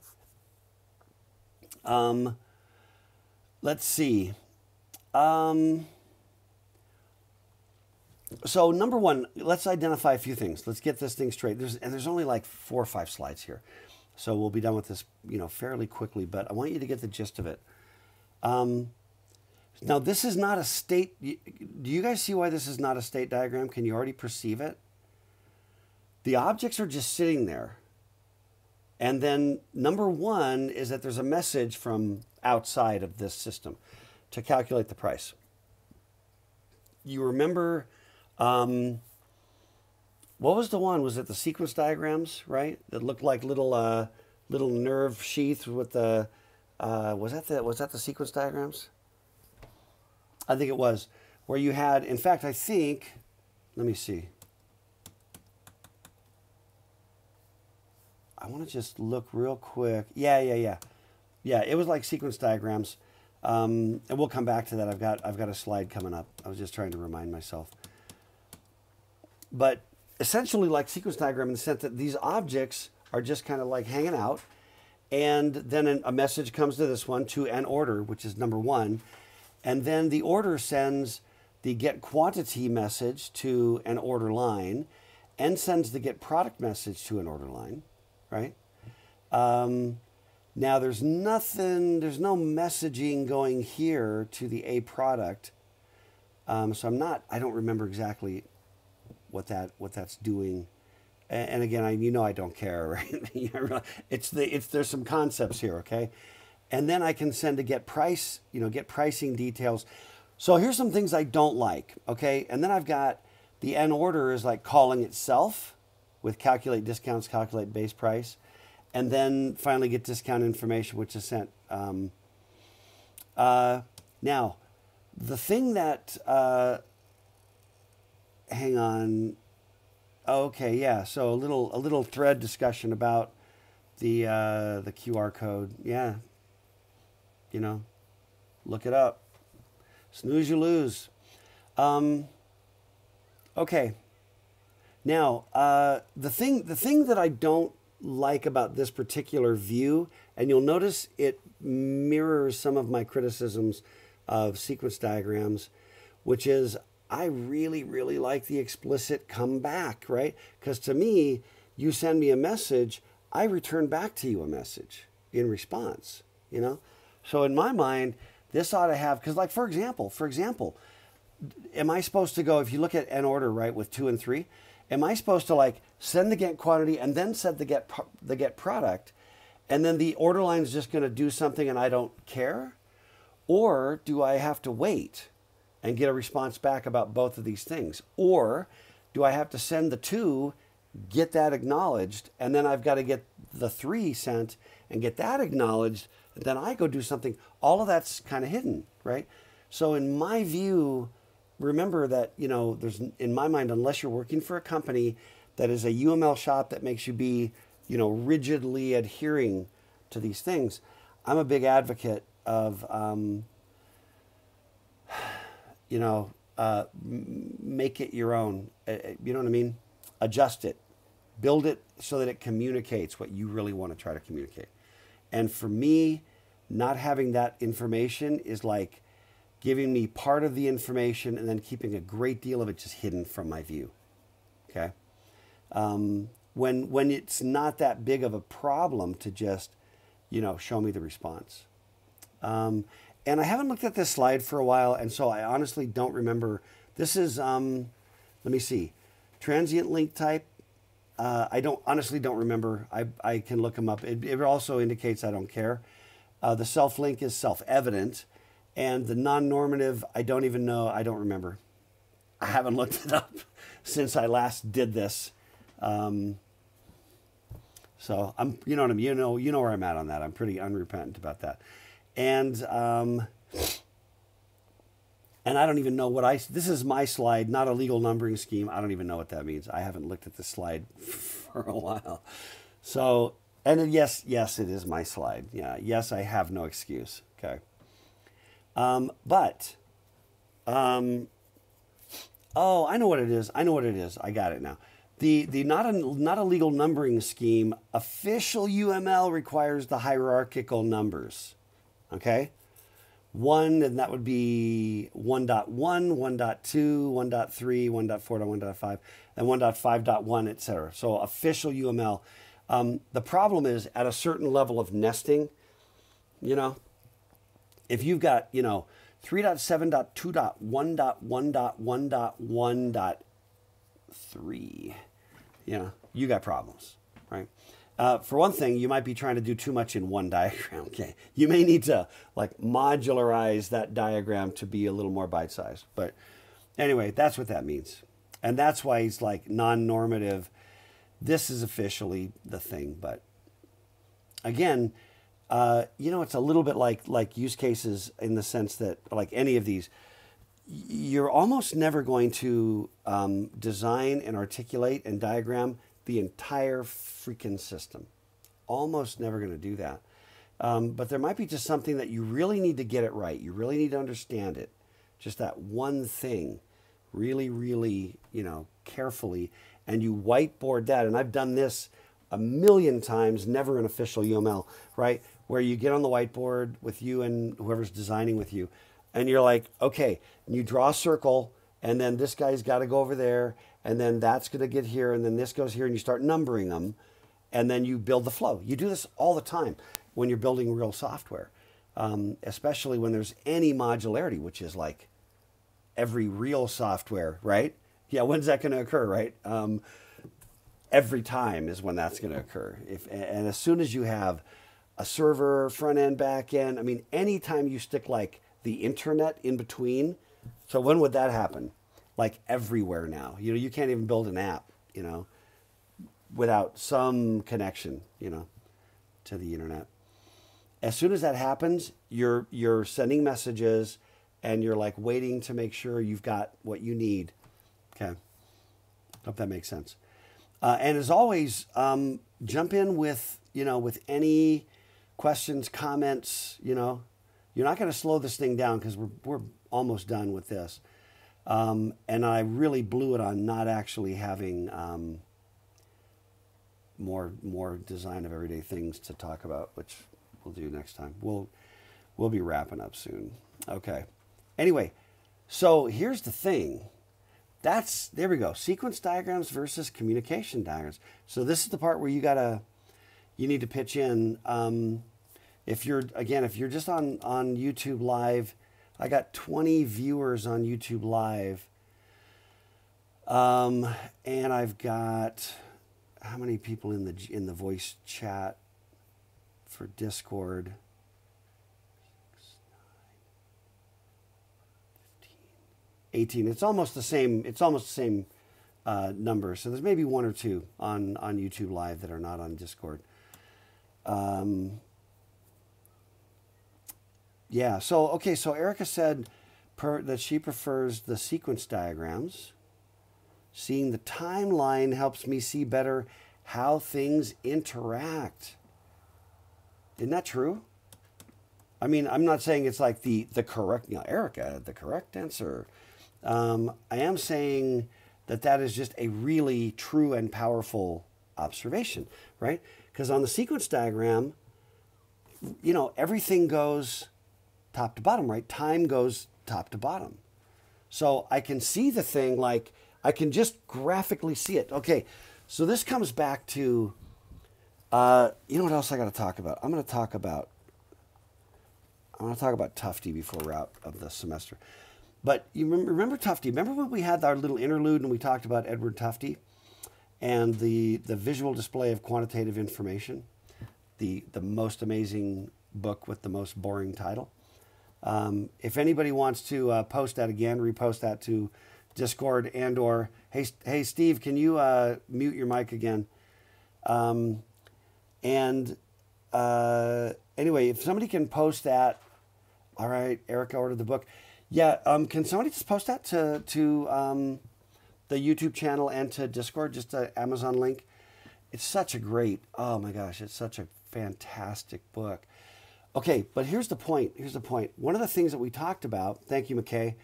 Um, let's see. Um, so number one, let's identify a few things. Let's get this thing straight. There's and there's only like four or five slides here, so we'll be done with this, you know, fairly quickly. But I want you to get the gist of it. Um, now this is not a state. Do you guys see why this is not a state diagram? Can you already perceive it? The objects are just sitting there. And then number one is that there's a message from outside of this system to calculate the price. You remember, um, what was the one? Was it the sequence diagrams, right? That looked like little uh, little nerve sheath with the uh, was that the was that the sequence diagrams? I think it was where you had. In fact, I think. Let me see. I want to just look real quick. Yeah, yeah, yeah, yeah. It was like sequence diagrams, um, and we'll come back to that. I've got I've got a slide coming up. I was just trying to remind myself. But essentially, like sequence diagram in the sense that these objects are just kind of like hanging out, and then a message comes to this one to an order, which is number one, and then the order sends the get quantity message to an order line, and sends the get product message to an order line right? Um, now there's nothing, there's no messaging going here to the A product. Um, so I'm not, I don't remember exactly what that what that's doing. And, and again, I you know I don't care, right? it's the it's there's some concepts here, okay? And then I can send to get price, you know, get pricing details. So here's some things I don't like, okay? And then I've got the N order is like calling itself with calculate discounts, calculate base price, and then finally get discount information, which is sent. Um, uh, now, the thing that, uh, hang on, okay, yeah. So a little a little thread discussion about the uh, the QR code. Yeah, you know, look it up. Snooze, you lose. Um, okay. Now, uh, the thing the thing that I don't like about this particular view, and you'll notice it mirrors some of my criticisms of sequence diagrams, which is I really, really like the explicit come back, right? Because to me, you send me a message, I return back to you a message in response, you know? So in my mind, this ought to have, because like for example, for example, am I supposed to go, if you look at an order, right, with two and three, am I supposed to like send the get quantity and then send the get the get product, and then the order line is just going to do something and I don't care, or do I have to wait and get a response back about both of these things, or do I have to send the two, get that acknowledged, and then I've got to get the three sent and get that acknowledged, then I go do something. All of that's kind of hidden, right? So in my view remember that you know there's in my mind unless you're working for a company that is a UML shop that makes you be you know rigidly adhering to these things I'm a big advocate of um, you know uh, make it your own. Uh, you know what I mean? Adjust it. Build it so that it communicates what you really want to try to communicate. And for me not having that information is like giving me part of the information and then keeping a great deal of it just hidden from my view. Okay? Um, when, when it's not that big of a problem to just, you know, show me the response. Um, and I haven't looked at this slide for a while, and so I honestly don't remember. This is, um, let me see, transient link type. Uh, I don't honestly don't remember. I, I can look them up. It, it also indicates I don't care. Uh, the self link is self evident. And the non normative, I don't even know, I don't remember. I haven't looked it up since I last did this. Um, so I'm, you know what I mean. You know, you know where I'm at on that. I'm pretty unrepentant about that, and um, and I don't even know what I. This is my slide, not a legal numbering scheme. I don't even know what that means. I haven't looked at this slide for a while. So, and yes, yes, it is my slide. Yeah, yes, I have no excuse. Okay. Um, but, um, oh, I know what it is. I know what it is. I got it now. The, the not a, not a legal numbering scheme, official UML requires the hierarchical numbers. Okay? One, and that would be 1.1, 1.2, 1.3, 1.4, 1.5, and 1.5.1, etc. So official UML. Um, the problem is at a certain level of nesting, you know, if you've got, you know, 3.7.2.1.1.1.3, you know, you got problems, right? Uh, for one thing, you might be trying to do too much in one diagram. Okay, you may need to like modularize that diagram to be a little more bite-sized. But anyway, that's what that means, and that's why he's like non-normative. This is officially the thing, but again, uh, you know, it's a little bit like like use cases in the sense that like any of these, you're almost never going to um, design and articulate and diagram the entire freaking system. Almost never going to do that. Um, but there might be just something that you really need to get it right. You really need to understand it. Just that one thing, really, really, you know, carefully, and you whiteboard that. And I've done this a million times, never an official UML, right? Where you get on the whiteboard with you and whoever's designing with you, and you're like, okay, you draw a circle, and then this guy's got to go over there, and then that's going to get here, and then this goes here, and you start numbering them, and then you build the flow. You do this all the time when you're building real software, um, especially when there's any modularity, which is like every real software, right? Yeah, when's that going to occur, right? Um, every time is when that's going to occur. If and as soon as you have a server, front end, back end, I mean, anytime you stick like the internet in between, so when would that happen? Like everywhere now. You know, you can't even build an app, you know, without some connection, you know, to the internet. As soon as that happens, you're you're sending messages and you're like waiting to make sure you've got what you need. Okay. Hope that makes sense. Uh, and as always, um, jump in with you know with any questions, comments. You know, you're not going to slow this thing down because we're we're almost done with this. Um, and I really blew it on not actually having um, more more design of everyday things to talk about, which we'll do next time. We'll we'll be wrapping up soon. Okay. Anyway, so here's the thing. That's there we go. Sequence diagrams versus communication diagrams. So this is the part where you gotta you need to pitch in. Um, if you're again, if you're just on on YouTube Live I got 20 viewers on YouTube Live. Um, and I've got how many people in the in the voice chat for Discord? 18. It's almost the same. It's almost the same uh, number. So there's maybe one or two on on YouTube Live that are not on Discord. Um, yeah. So okay. So Erica said per, that she prefers the sequence diagrams. Seeing the timeline helps me see better how things interact. Isn't that true? I mean, I'm not saying it's like the the correct, you know, Erica, the correct answer. Um, I am saying that that is just a really true and powerful observation, right? Because on the sequence diagram, you know, everything goes top to bottom, right? Time goes top to bottom. So I can see the thing like I can just graphically see it. Okay, so this comes back to, uh, you know what else I got to talk about? I'm going to talk about, I'm going to talk about Tufte before we're out of the semester. But you remember, remember Tufte? Remember when we had our little interlude and we talked about Edward Tufte and the the visual display of quantitative information, the the most amazing book with the most boring title. Um, if anybody wants to uh, post that again, repost that to Discord and or hey hey Steve, can you uh, mute your mic again? Um, and uh, anyway, if somebody can post that, all right, Erica ordered the book. Yeah, um, can somebody just post that to to um, the YouTube channel and to Discord, just an Amazon link? It's such a great. Oh my gosh, it's such a fantastic book. Okay, but here's the point. Here's the point. One of the things that we talked about. Thank you, McKay.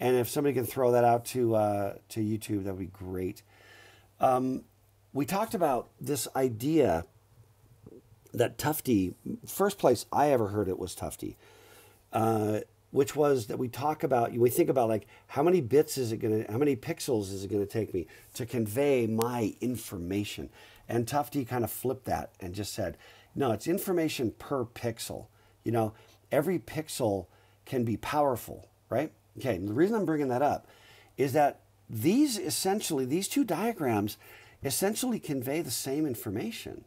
And if somebody can throw that out to uh, to YouTube, that would be great. Um, we talked about this idea that Tufte, First place I ever heard it was Tufte. uh, which was that we talk about. We think about like how many bits is it going to, how many pixels is it going to take me to convey my information, and Tufte kind of flipped that and just said, no, it's information per pixel. You know, every pixel can be powerful, right? Okay, and the reason I'm bringing that up is that these essentially, these two diagrams essentially convey the same information.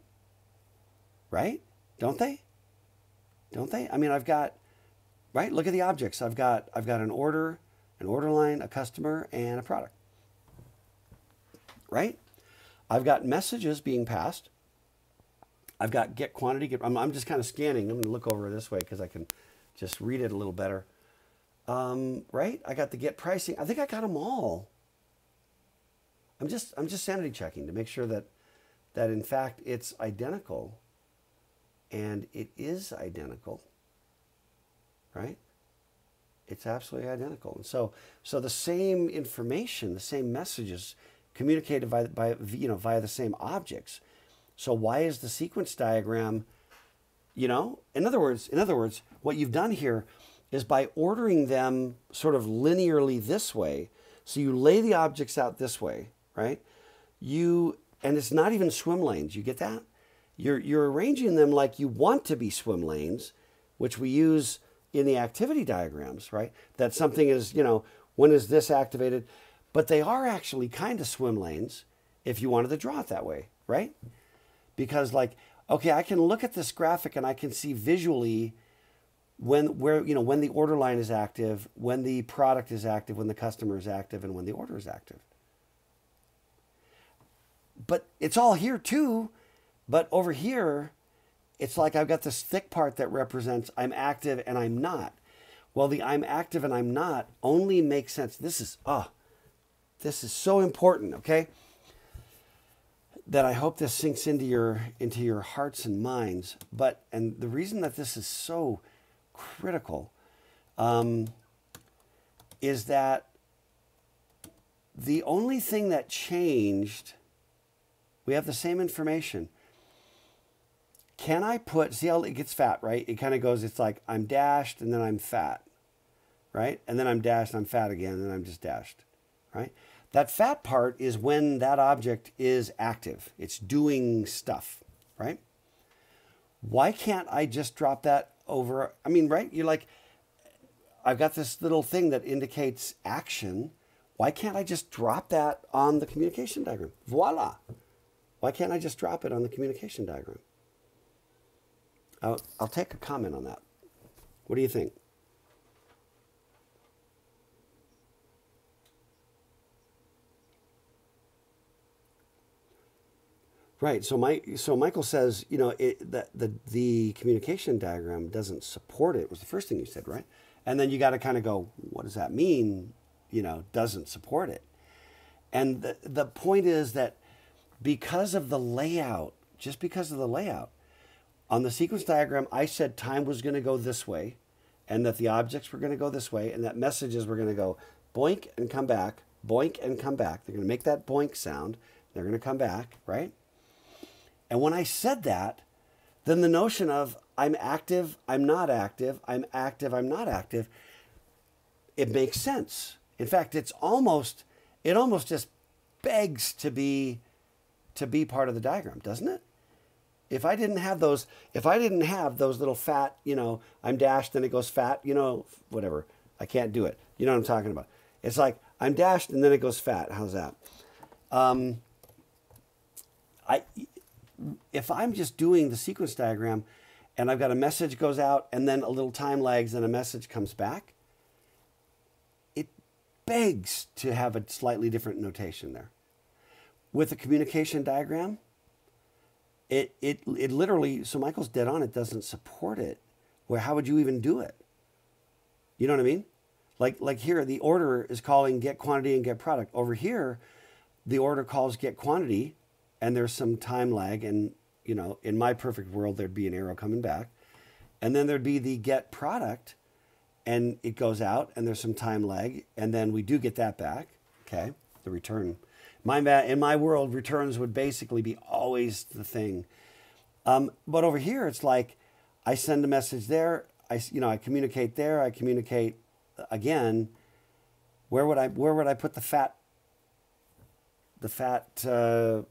right? Don't they? Don't they? I mean, I've got right. Look at the objects. I've got I've got an order, an order line, a customer, and a product. Right? I've got messages being passed. I've got get quantity. Get, I'm, I'm just kind of scanning. I'm going to look over this way because I can just read it a little better. Um, right? I got the get pricing. I think I got them all. I'm just I'm just sanity checking to make sure that that in fact it's identical, and it is identical. Right? It's absolutely identical. And so so the same information, the same messages communicated by, by you know via the same objects. So why is the sequence diagram, you know, in other words, in other words, what you've done here is by ordering them sort of linearly this way. So you lay the objects out this way, right? You and it's not even swim lanes. You get that? You're you're arranging them like you want to be swim lanes, which we use in the activity diagrams, right? That something is, you know, when is this activated? But they are actually kind of swim lanes if you wanted to draw it that way, right? Because like, okay, I can look at this graphic and I can see visually when where you know when the order line is active, when the product is active, when the customer is active, and when the order is active. But it's all here too. But over here, it's like I've got this thick part that represents I'm active and I'm not. Well, the I'm active and I'm not only makes sense. This is ah, oh, this is so important, okay? That I hope this sinks into your into your hearts and minds. But and the reason that this is so critical um, is that the only thing that changed, we have the same information. Can I put, see how it gets fat, right? It kind of goes, it's like I'm dashed and then I'm fat, right? And then I'm dashed, I'm fat again, and then I'm just dashed, right? That fat part is when that object is active. It's doing stuff, right? Why can't I just drop that over? I mean, right? You're like, I've got this little thing that indicates action. Why can't I just drop that on the communication diagram? Voila. Why can't I just drop it on the communication diagram? I'll, I'll take a comment on that. What do you think? Right. So my so Michael says, you know, it, that the the communication diagram doesn't support it. Was the first thing you said, right? And then you got to kind of go, what does that mean? You know, doesn't support it. And the the point is that because of the layout, just because of the layout, on the sequence diagram, I said time was going to go this way, and that the objects were going to go this way, and that messages were going to go boink and come back, boink and come back. They're going to make that boink sound. They're going to come back, right? And when I said that, then the notion of I'm active, I'm not active, I'm active, I'm not active, it makes sense. In fact, it's almost it almost just begs to be to be part of the diagram, doesn't it? If I didn't have those, if I didn't have those little fat, you know, I'm dashed and it goes fat, you know, whatever. I can't do it. You know what I'm talking about? It's like I'm dashed and then it goes fat. How's that? Um, I if I'm just doing the sequence diagram and I've got a message goes out and then a little time lags and a message comes back, it begs to have a slightly different notation there. With a communication diagram, it, it, it literally, so Michael's dead on, it doesn't support it. Where how would you even do it? You know what I mean? Like, like here, the order is calling get quantity and get product. Over here, the order calls get quantity and there's some time lag and you know in my perfect world there'd be an arrow coming back and then there'd be the get product and it goes out and there's some time lag and then we do get that back okay the return my in my world returns would basically be always the thing um, but over here it's like i send a message there i you know i communicate there i communicate again where would i where would i put the fat the fat uh,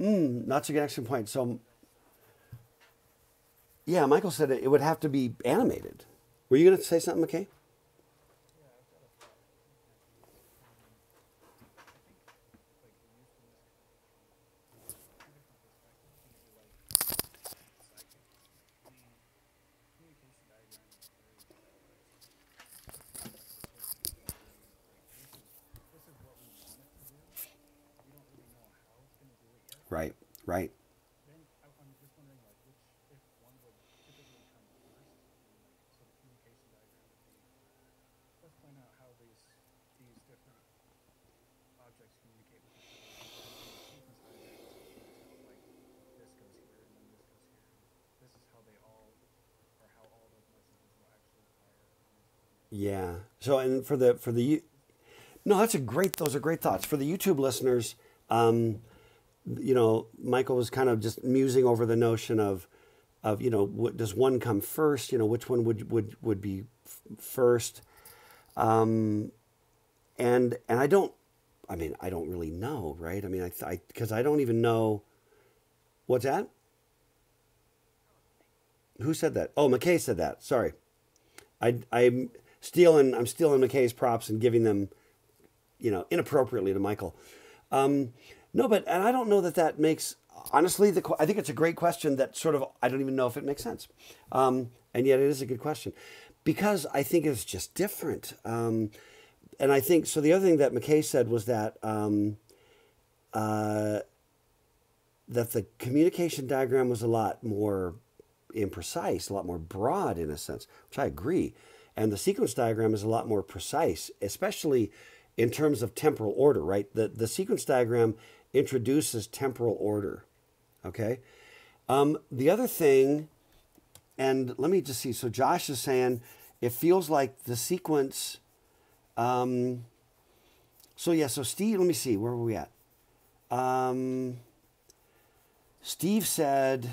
Mm, that's a excellent point. So, yeah, Michael said it, it would have to be animated. Were you going to say something, McKay? Right, right. Then I- I'm just wondering, like, which, if one would typically come first, like, so the communication diagram would be, let's point out how these, these different objects communicate with each other. And then the sequence diagram is how, like, this goes here, and then this goes here. and This is how they all, or how all those messages will actually fire. on this one. Yeah. So, and for the for the you- no, that's a great. Those are great thoughts for the YouTube listeners. Um, you know, Michael was kind of just musing over the notion of, of you know, what, does one come first? You know, which one would would would be first? Um, and and I don't. I mean, I don't really know, right? I mean, I I because I don't even know. What's that? Who said that? Oh, McKay said that. Sorry. I, I'm stealing. I'm stealing McKay's props and giving them, you know, inappropriately to Michael. Um, no, but and I don't know that that makes honestly. The I think it's a great question that sort of I don't even know if it makes sense, um, and yet it is a good question because I think it's just different. Um, and I think so. The other thing that McKay said was that. Um, uh, that the communication diagram was a lot more imprecise, a lot more broad in a sense, which I agree. And the sequence diagram is a lot more precise, especially in terms of temporal order, right? The, the sequence diagram introduces temporal order, okay? Um, the other thing, and let me just see, so Josh is saying it feels like the sequence. Um, so, yeah, so Steve, let me see, where were we at? Um, Steve said,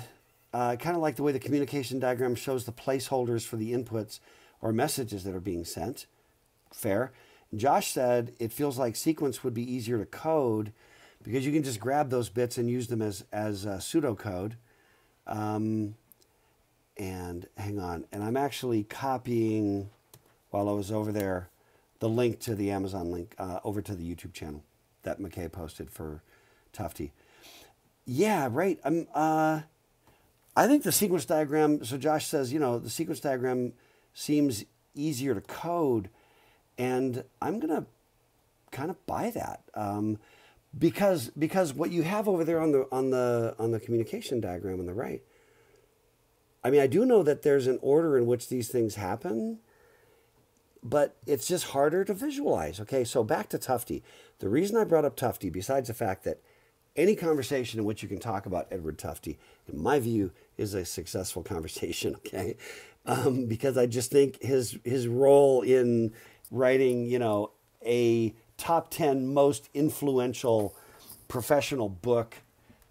uh, kind of like the way the communication diagram shows the placeholders for the inputs or messages that are being sent. Fair. Josh said it feels like sequence would be easier to code because you can just grab those bits and use them as as uh, pseudocode. Um, and hang on, and I'm actually copying while I was over there the link to the Amazon link uh, over to the YouTube channel that McKay posted for Tufte. Yeah, right. I'm. Uh, I think the sequence diagram. So Josh says, you know, the sequence diagram seems easier to code, and I'm gonna kind of buy that um, because because what you have over there on the on the on the communication diagram on the right. I mean, I do know that there's an order in which these things happen, but it's just harder to visualize. Okay, so back to Tufte. The reason I brought up Tufte, besides the fact that any conversation in which you can talk about Edward Tufte, in my view, is a successful conversation. Okay, um, because I just think his his role in writing, you know, a top ten most influential professional book,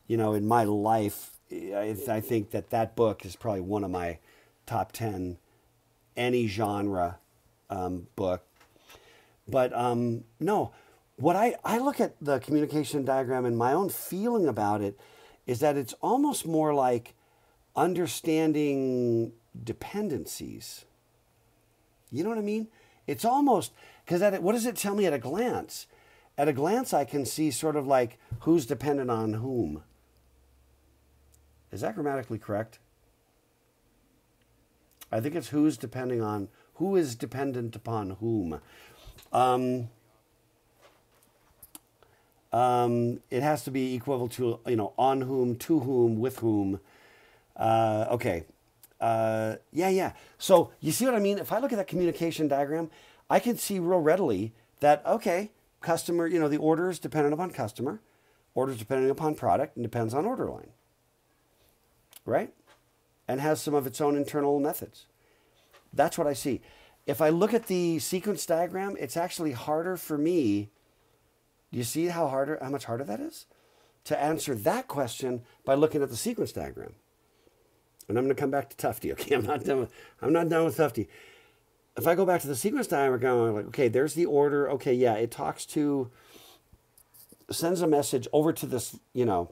you know, in my life, I, I think that that book is probably one of my top ten any genre um, book. But um, no, what I, I look at the communication diagram and my own feeling about it is that it's almost more like understanding dependencies. You know what I mean? It's almost because what does it tell me at a glance? At a glance, I can see sort of like who's dependent on whom. Is that grammatically correct? I think it's who's depending on who is dependent upon whom. Um, um, it has to be equivalent to you know on whom, to whom, with whom. Uh, okay, uh, yeah, yeah. So you see what I mean? If I look at that communication diagram, I can see real readily that okay, customer, you know, the order is dependent upon customer, orders dependent upon product, and depends on order line. Right, and has some of its own internal methods. That's what I see. If I look at the sequence diagram, it's actually harder for me. Do you see how harder, how much harder that is? To answer that question by looking at the sequence diagram. And I'm going to come back to Tufte. Okay, I'm not done. With, I'm not done with Tufte. If I go back to the sequence diagram, I'm like, okay, there's the order. Okay, yeah, it talks to, sends a message over to this, you know,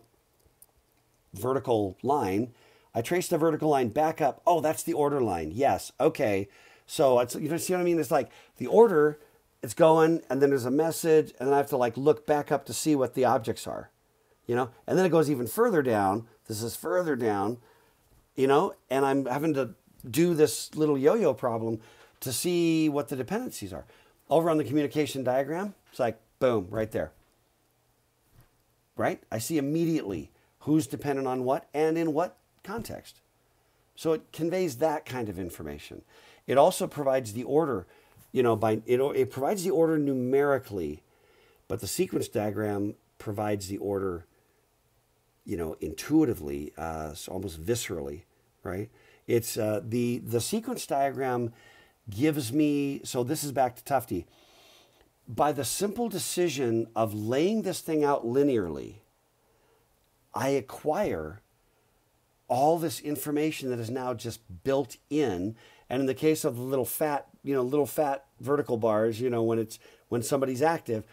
vertical line. I trace the vertical line back up. Oh, that's the order line. Yes. Okay. So it's you know see what I mean? It's like the order, it's going, and then there's a message, and then I have to like look back up to see what the objects are. You know? And then it goes even further down. This is further down, you know, and I'm having to do this little yo-yo problem to see what the dependencies are. Over on the communication diagram, it's like boom, right there. Right? I see immediately who's dependent on what, and in what context. So it conveys that kind of information. It also provides the order, you know, by it, it provides the order numerically, but the sequence diagram provides the order, you know, intuitively, uh, almost viscerally, right? It's uh, the the sequence diagram gives me. So this is back to Tufte. By the simple decision of laying this thing out linearly, I acquire all this information that is now just built in. And in the case of the little fat, you know, little fat vertical bars, you know, when it's when somebody's active,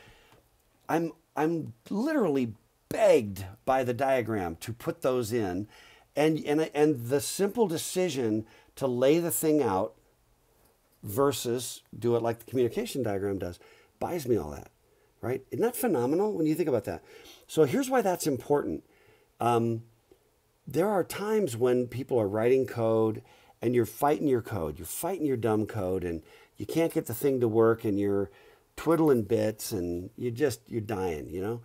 I'm I'm literally begged by the diagram to put those in, and and and the simple decision to lay the thing out versus do it like the communication diagram does buys me all that, right? Isn't that phenomenal when you think about that? So here's why that's important. Um, there are times when people are writing code and you're fighting your code, you're fighting your dumb code, and you can't get the thing to work, and you're twiddling bits, and you just you're dying, you know.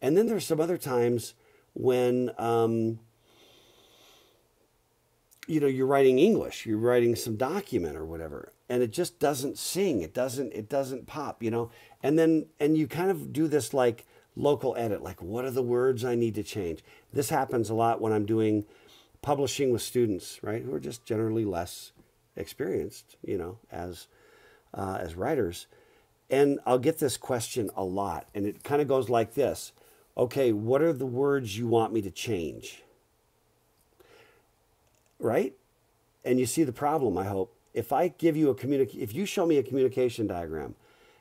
And then there's some other times when um, you know you're writing English, you're writing some document or whatever, and it just doesn't sing, it doesn't it doesn't pop, you know. And then and you kind of do this like local edit, like what are the words I need to change. This happens a lot when I'm doing publishing with students, right, who are just generally less experienced, you know, as uh, as writers. And I'll get this question a lot, and it kind of goes like this: Okay, what are the words you want me to change? Right? And you see the problem. I hope if I give you a communic, if you show me a communication diagram,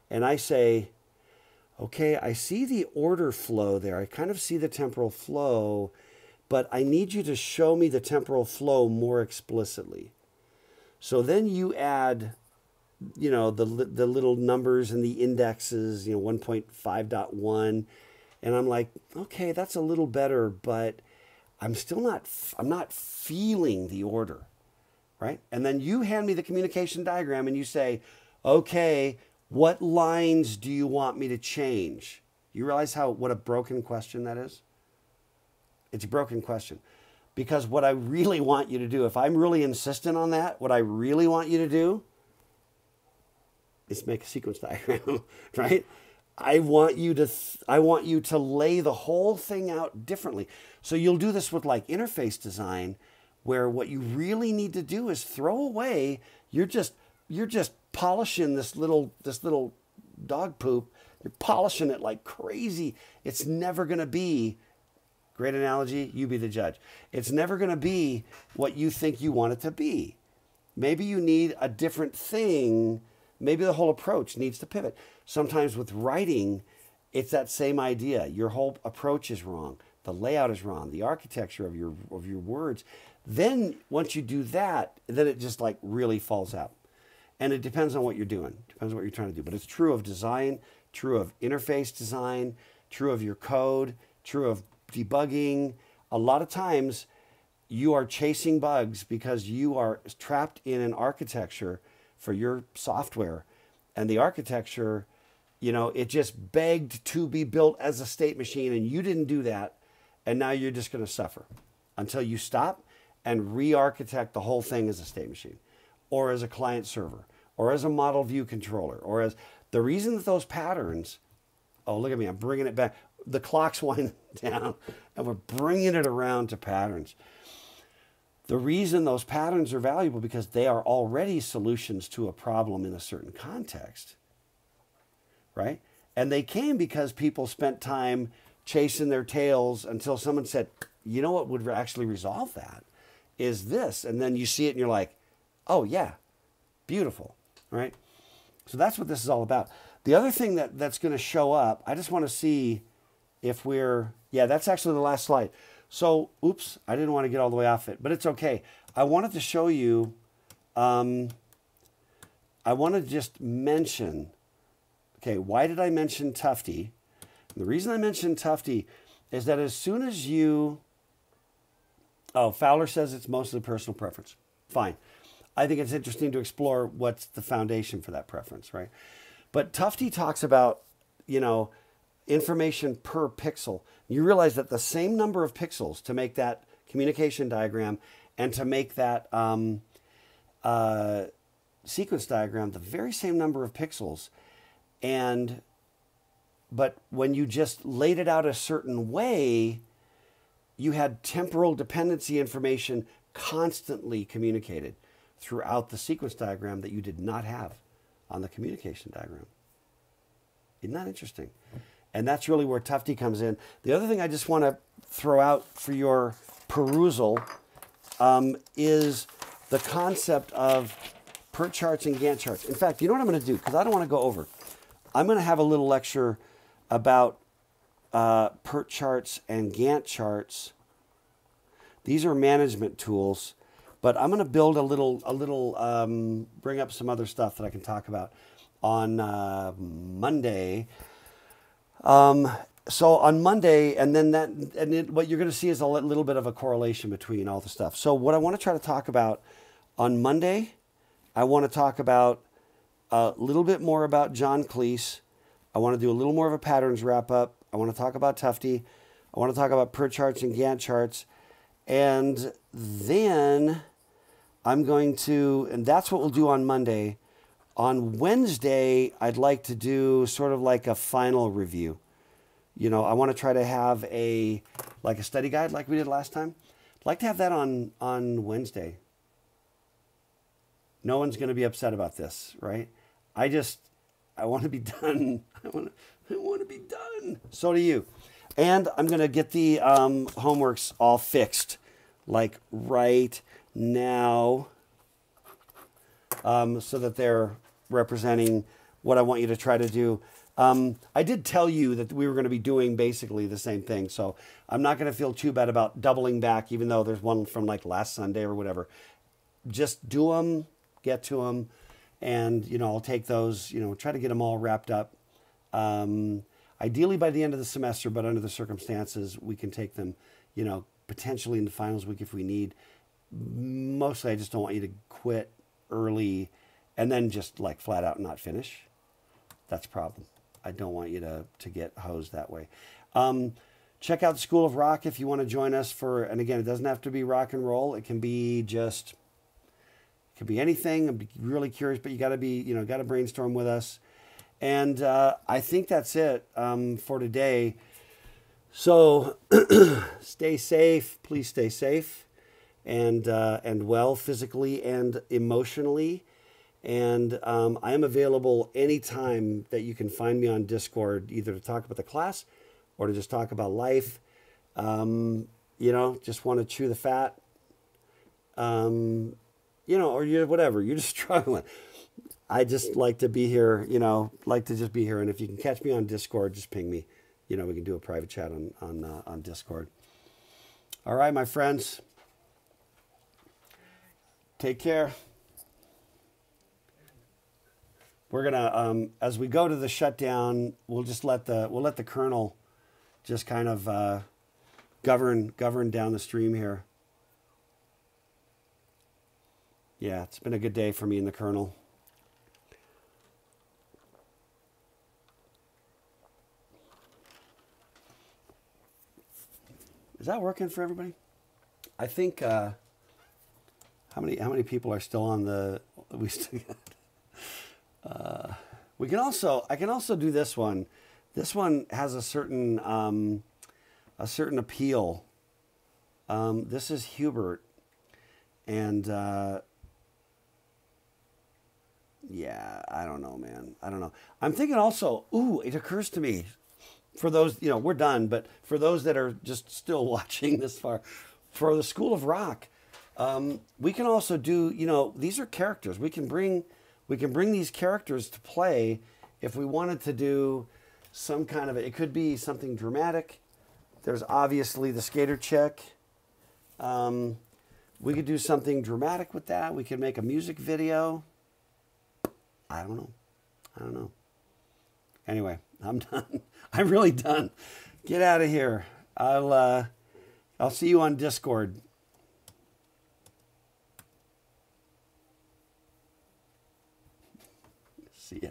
and I say, okay, I see the order flow there. I kind of see the temporal flow, but I need you to show me the temporal flow more explicitly. So then you add, you know, the, the little numbers and the indexes, you know, 1.5.1. And I'm like, okay, that's a little better, but I'm still not, I'm not feeling the order, right? And then you hand me the communication diagram and you say, okay, what lines do you want me to change? You realize how what a broken question that is? It's a broken question. Because what I really want you to do, if I'm really insistent on that, what I really want you to do is make a sequence diagram, right? I want you to I want you to lay the whole thing out differently. So you'll do this with like interface design where what you really need to do is throw away you're just you're just polishing this little this little dog poop. You're polishing it like crazy. It's never going to be great analogy, you be the judge. It's never going to be what you think you want it to be. Maybe you need a different thing. Maybe the whole approach needs to pivot. Sometimes with writing, it's that same idea. Your whole approach is wrong. The layout is wrong. The architecture of your of your words. Then once you do that, then it just like really falls out. And it depends on what you're doing, depends on what you're trying to do. But it's true of design, true of interface design, true of your code, true of debugging. A lot of times you are chasing bugs because you are trapped in an architecture for your software. And the architecture, you know, it just begged to be built as a state machine, and you didn't do that. And now you're just going to suffer until you stop and re architect the whole thing as a state machine or as a client server or as a model view controller, or as the reason that those patterns, oh, look at me, I'm bringing it back. The clock's winding down and we're bringing it around to patterns. The reason those patterns are valuable because they are already solutions to a problem in a certain context, right? And they came because people spent time chasing their tails until someone said, you know what would actually resolve that is this. And then you see it and you're like, oh, yeah, beautiful right? So that's what this is all about. The other thing that, that's going to show up, I just want to see if we're, yeah, that's actually the last slide. So, oops, I didn't want to get all the way off it, but it's okay. I wanted to show you, um, I want to just mention, okay, why did I mention Tufte? And the reason I mentioned Tufte is that as soon as you, oh, Fowler says it's mostly personal preference. Fine. I think it's interesting to explore what's the foundation for that preference, right? But Tufte talks about, you know, information per pixel. You realize that the same number of pixels to make that communication diagram and to make that um, uh, sequence diagram, the very same number of pixels. And but when you just laid it out a certain way, you had temporal dependency information constantly communicated throughout the sequence diagram that you did not have on the communication diagram. Isn't that interesting? And that's really where Tufte comes in. The other thing I just want to throw out for your perusal um, is the concept of PERT charts and Gantt charts. In fact, you know what I'm going to do? Because I don't want to go over. I'm going to have a little lecture about uh, PERT charts and Gantt charts. These are management tools, but I'm going to build a little, a little, um, bring up some other stuff that I can talk about on uh, Monday. Um, so on Monday, and then that, and it, what you're going to see is a little bit of a correlation between all the stuff. So what I want to try to talk about on Monday, I want to talk about a little bit more about John Cleese. I want to do a little more of a patterns wrap up. I want to talk about Tufte. I want to talk about PERT charts and Gantt charts. And then I'm going to, and that's what we'll do on Monday. On Wednesday, I'd like to do sort of like a final review. You know, I want to try to have a like a study guide like we did last time. I'd like to have that on on Wednesday. No one's going to be upset about this, right? I just I want to be done. I want to I want to be done. So do you. And I'm going to get the um, homeworks all fixed, like right now, um, so that they're representing what I want you to try to do. Um, I did tell you that we were going to be doing basically the same thing, so I'm not going to feel too bad about doubling back, even though there's one from like last Sunday or whatever. Just do them, get to them, and you know I'll take those. You know, try to get them all wrapped up. Um, ideally by the end of the semester, but under the circumstances, we can take them. You know, potentially in the finals week if we need. Mostly, I just don't want you to quit early and then just like flat out not finish. That's a problem. I don't want you to, to get hosed that way. Um, check out School of Rock if you want to join us for, and again, it doesn't have to be rock and roll. It can be just, it could be anything. I'm really curious, but you got to be, you know, got to brainstorm with us. And uh, I think that's it um, for today. So stay safe. Please stay safe and, uh, and well physically and emotionally. And um, I am available anytime that you can find me on Discord, either to talk about the class or to just talk about life. Um, you know, just want to chew the fat. Um, you know, or you whatever, you're just struggling. I just like to be here, you know, like to just be here. And if you can catch me on Discord, just ping me. You know, we can do a private chat on on uh, on Discord. All right, my friends. Take care we're gonna um, as we go to the shutdown, we'll just let the we'll let the kernel just kind of uh, govern govern down the stream here. Yeah, it's been a good day for me in the kernel. Is that working for everybody? I think. Uh, how many how many people are still on the? We still got. Uh, we can also, I can also do this one. This one has a certain, um, a certain appeal. Um, this is Hubert, and uh, yeah, I don't know, man. I don't know. I'm thinking also. Ooh, it occurs to me, for those you know, we're done. But for those that are just still watching this far, for the School of Rock, um, we can also do. You know, these are characters. We can bring we can bring these characters to play if we wanted to do some kind of it could be something dramatic there's obviously the skater chick um, we could do something dramatic with that we could make a music video i don't know i don't know anyway i'm done. I'm really done. Get out of here. I'll uh, i'll see you on discord. See ya.